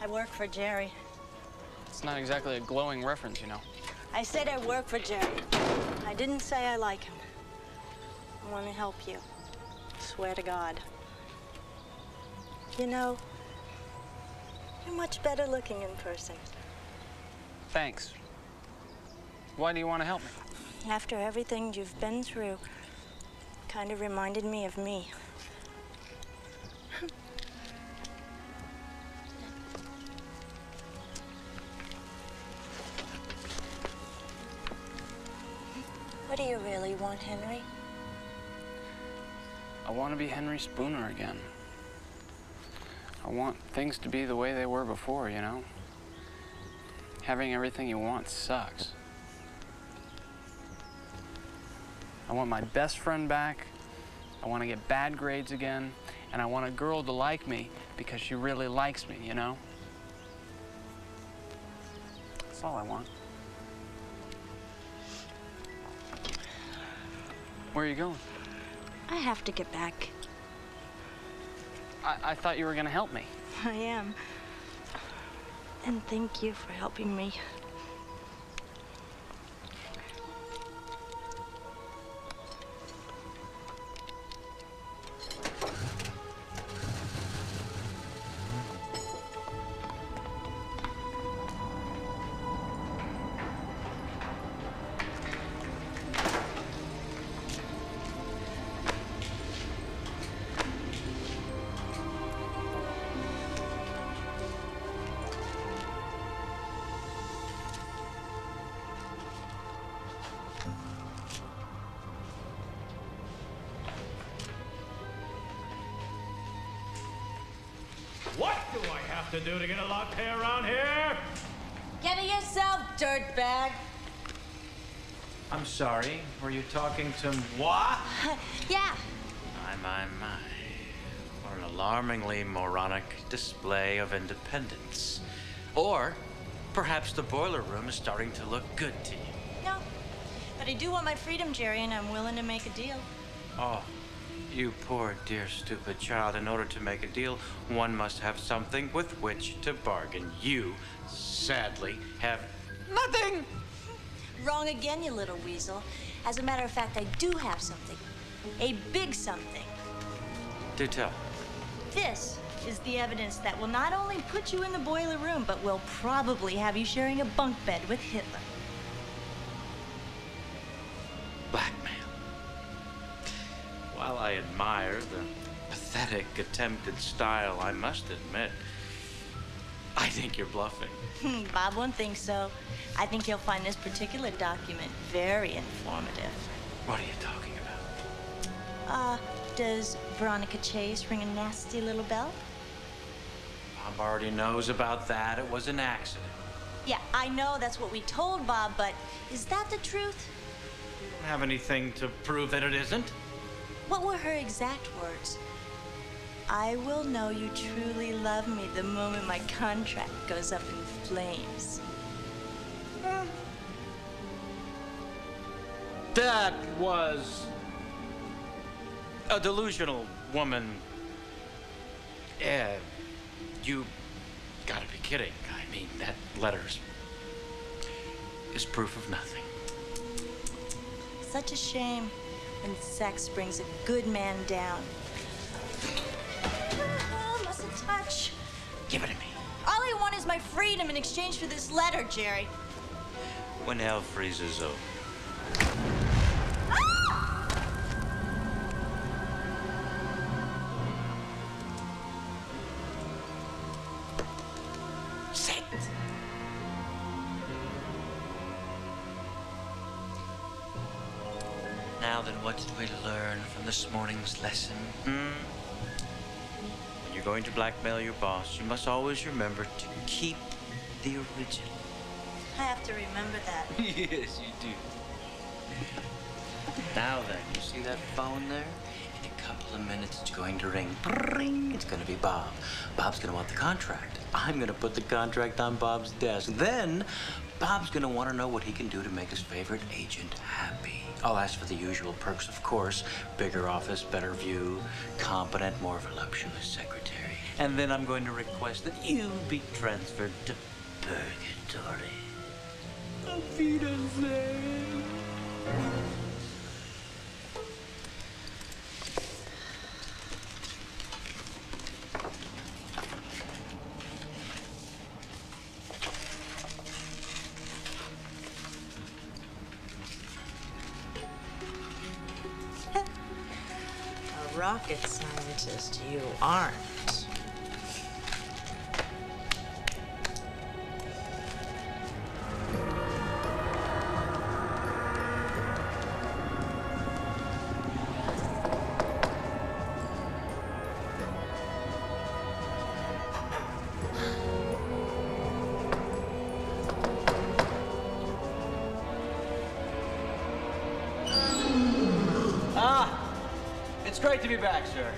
I work for Jerry. It's not exactly a glowing reference, you know. I said I work for Jerry. I didn't say I like him. I want to help you. Swear to God. You know, you're much better looking in person. Thanks. Why do you want to help me? After everything you've been through, kind of reminded me of me. What do you really want, Henry? I want to be Henry Spooner again. I want things to be the way they were before, you know? Having everything you want sucks. I want my best friend back. I want to get bad grades again. And I want a girl to like me because she really likes me, you know? That's all I want. Where are you going? I have to get back. I, I thought you were going to help me. I am. And thank you for helping me. Do to get a locked pay around here? Get it yourself, dirtbag. I'm sorry. Were you talking to moi? (laughs) yeah. My, my, my. What an alarmingly moronic display of independence. Or perhaps the boiler room is starting to look good to you. No. But I do want my freedom, Jerry, and I'm willing to make a deal. Oh, you poor, dear, stupid child. In order to make a deal, one must have something with which to bargain. You, sadly, have nothing. Wrong again, you little weasel. As a matter of fact, I do have something. A big something. Do tell. This is the evidence that will not only put you in the boiler room, but will probably have you sharing a bunk bed with Hitler. The pathetic attempted style, I must admit, I think you're bluffing. Hmm, Bob won't think so. I think you'll find this particular document very informative. What are you talking about? Uh, does Veronica Chase ring a nasty little bell? Bob already knows about that. It was an accident. Yeah, I know that's what we told Bob, but is that the truth? Don't have anything to prove that it isn't. What were her exact words? I will know you truly love me the moment my contract goes up in flames. That was a delusional woman. Yeah, you gotta be kidding. I mean, that letter's is proof of nothing. Such a shame when sex brings a good man down. Oh, mustn't touch. Give it to me. All I want is my freedom in exchange for this letter, Jerry. When hell freezes over. This morning's lesson? Hmm? When you're going to blackmail your boss, you must always remember to keep the original. I have to remember that. (laughs) yes, you do. Now then, you see that phone there? In a couple of minutes, it's going to ring. Ring. It's going to be Bob. Bob's going to want the contract. I'm going to put the contract on Bob's desk. Then, Bob's going to want to know what he can do to make his favorite agent happy. I'll ask for the usual perks, of course. Bigger office, better view, competent, more voluptuous secretary. And then I'm going to request that you be transferred to purgatory. Auf Wiedersehen. You aren't. Ah, it's great to be back, sir.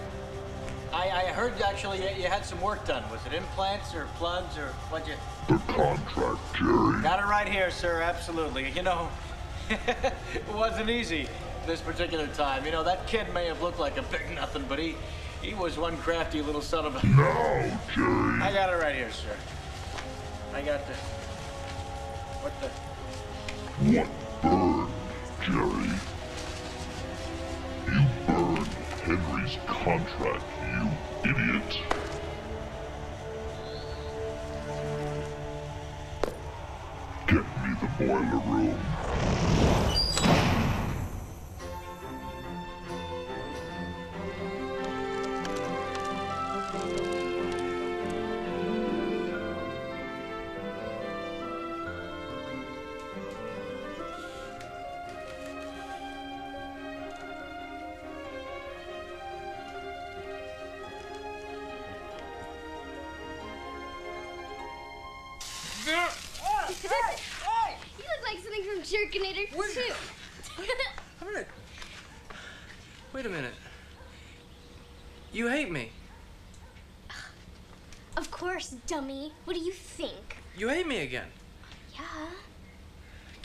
Heard actually you, you had some work done. Was it implants or plugs or what you? The contract, Jerry. Got it right here, sir. Absolutely. You know, (laughs) it wasn't easy this particular time. You know, that kid may have looked like a big nothing, but he he was one crafty little son of a. Now, Jerry. I got it right here, sir. I got the. What the? What burned, Jerry? You burned Henry's contract, you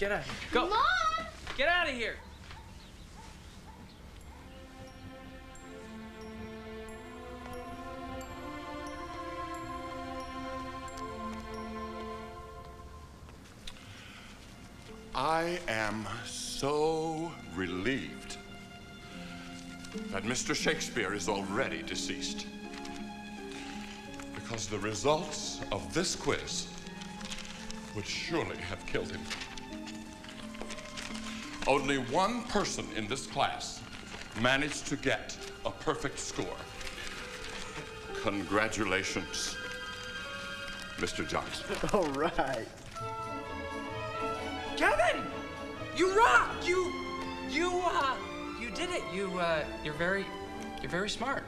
Get out of here. Go. Mom! Get out of here. I am so relieved that Mr. Shakespeare is already deceased. Because the results of this quiz would surely have killed him. Only one person in this class managed to get a perfect score. Congratulations, Mr. Johnson. (laughs) All right. Kevin, you rock. You, you, uh, you did it. You, uh, you're very, you're very smart,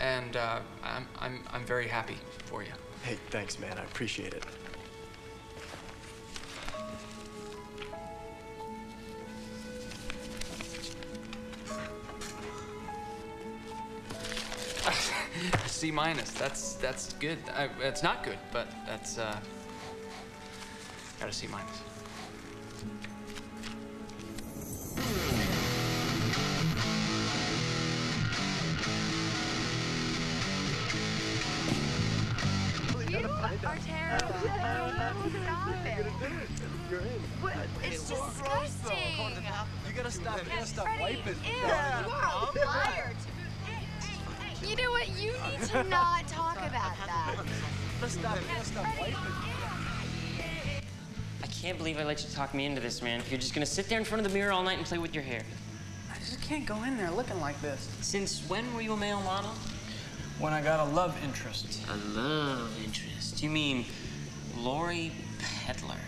and uh, I'm, I'm, I'm very happy for you. Hey, thanks, man. I appreciate it. C minus. That's that's good. I, it's not good, but that's uh, got a C minus. Stop. You gotta stop wiping. I can't believe I let you talk me into this, man. You're just gonna sit there in front of the mirror all night and play with your hair. I just can't go in there looking like this. Since when were you a male model? When I got a love interest. A love interest. You mean Lori Petler?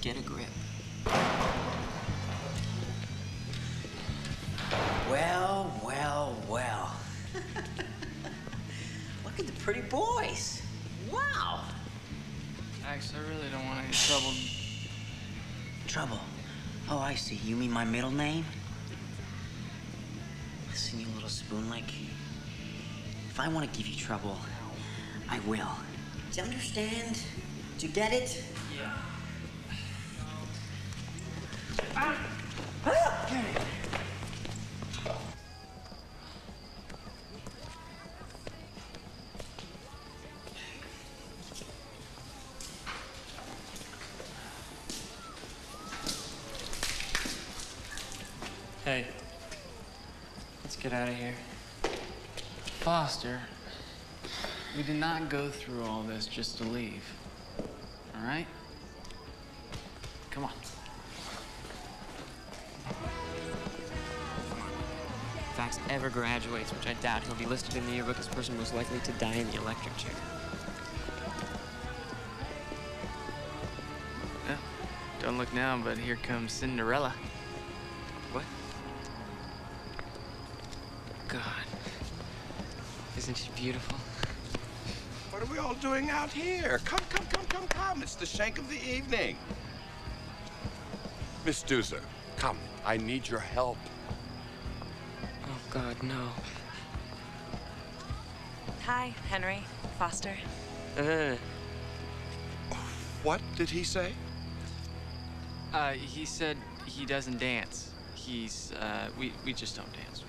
Get a grip. Middle name? Listen, you little spoon like. If I want to give you trouble, I will. Do you understand? Do you get it? Yeah. Hey, get out of here. Foster, we did not go through all this just to leave. All right? Come on. Fax ever graduates, which I doubt, he'll be listed in the yearbook as person most likely to die in the electric chair. Yeah. Don't look now, but here comes Cinderella. Isn't she beautiful? What are we all doing out here? Come, come, come, come, come. It's the shank of the evening. Miss Doozer, come. I need your help. Oh, God, no. Hi, Henry. Foster. Uh, What did he say? Uh, he said he doesn't dance. He's, uh, we, we just don't dance.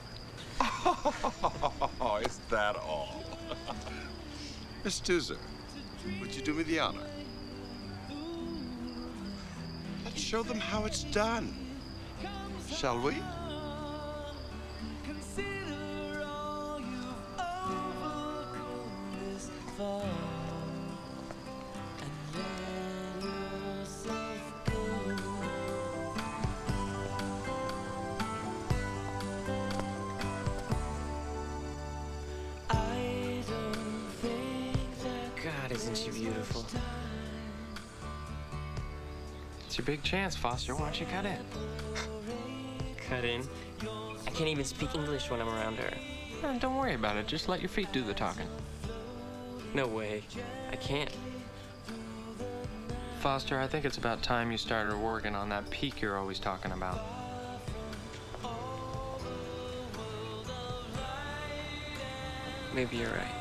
(laughs) Is that all? (laughs) Miss Doozer, would you do me the honor? Let's show them how it's done. Shall we? Chance, Foster. Why don't you cut in? Cut in. I can't even speak English when I'm around her. Don't worry about it. Just let your feet do the talking. No way. I can't. Foster, I think it's about time you started working on that peak you're always talking about. Maybe you're right.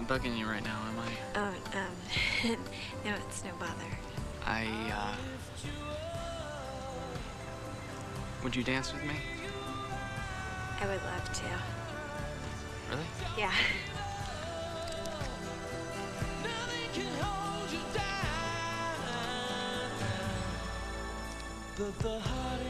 Not bugging you right now, am I? Oh, um, (laughs) no, it's no bother. I, uh... Would you dance with me? I would love to. Really? Yeah. But the hardest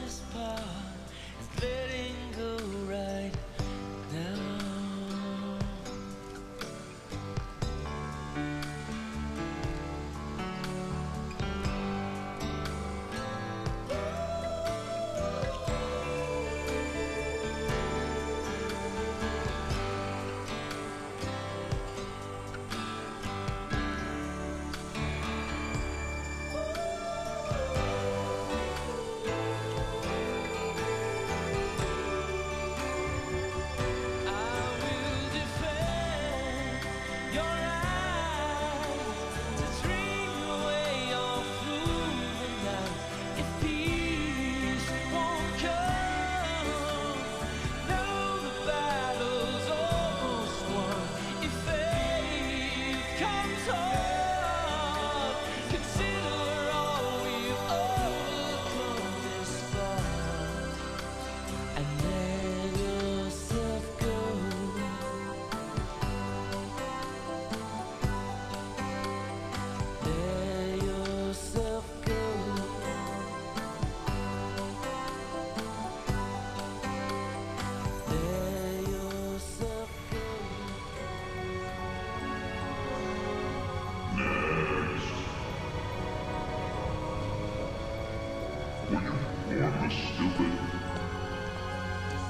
Stupid.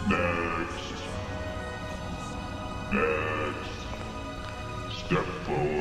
Next. Next. Step forward.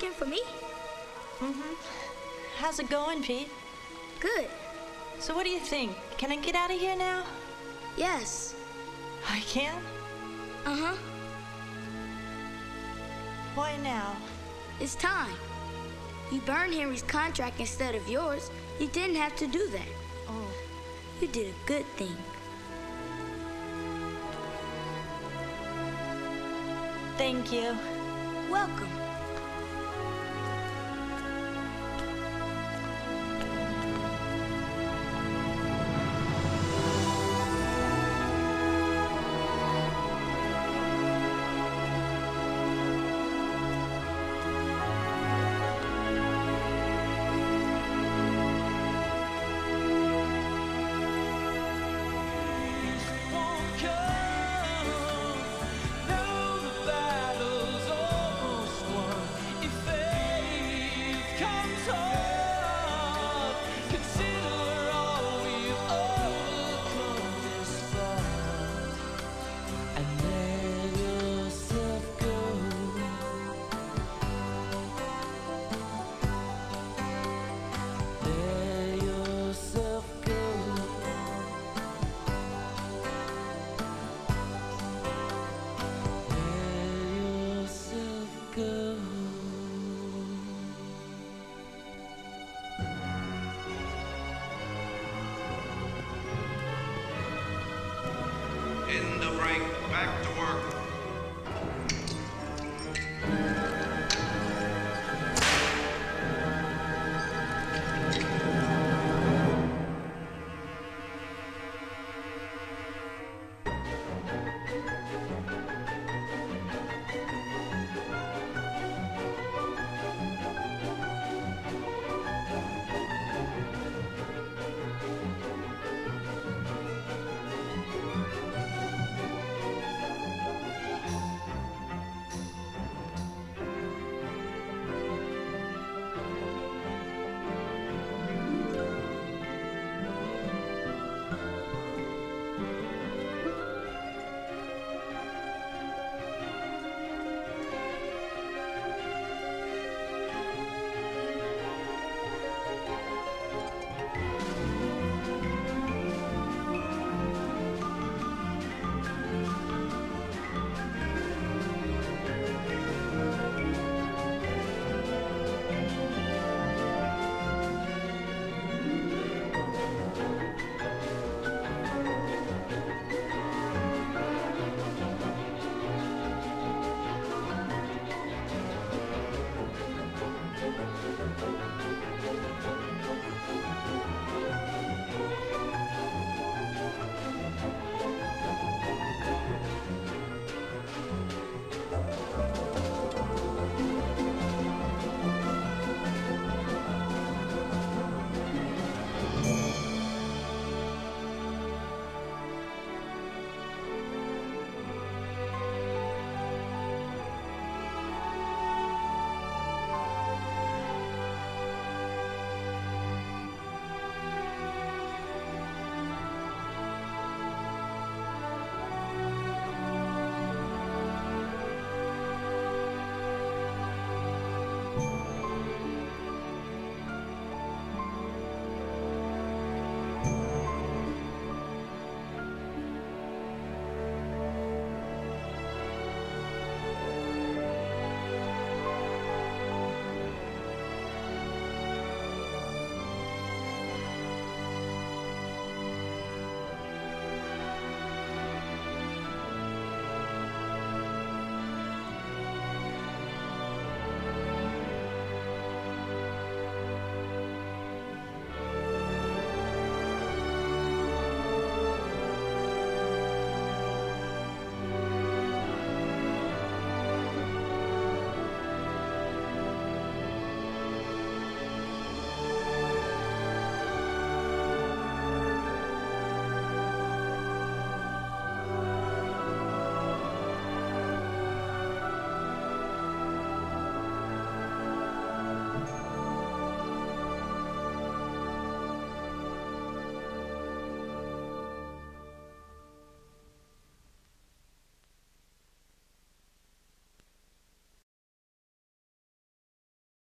Looking for me? Mm-hmm. How's it going, Pete? Good. So what do you think? Can I get out of here now? Yes. I can? Uh-huh. Why now? It's time. You burned Henry's contract instead of yours. You didn't have to do that. Oh. You did a good thing. Thank you. Welcome.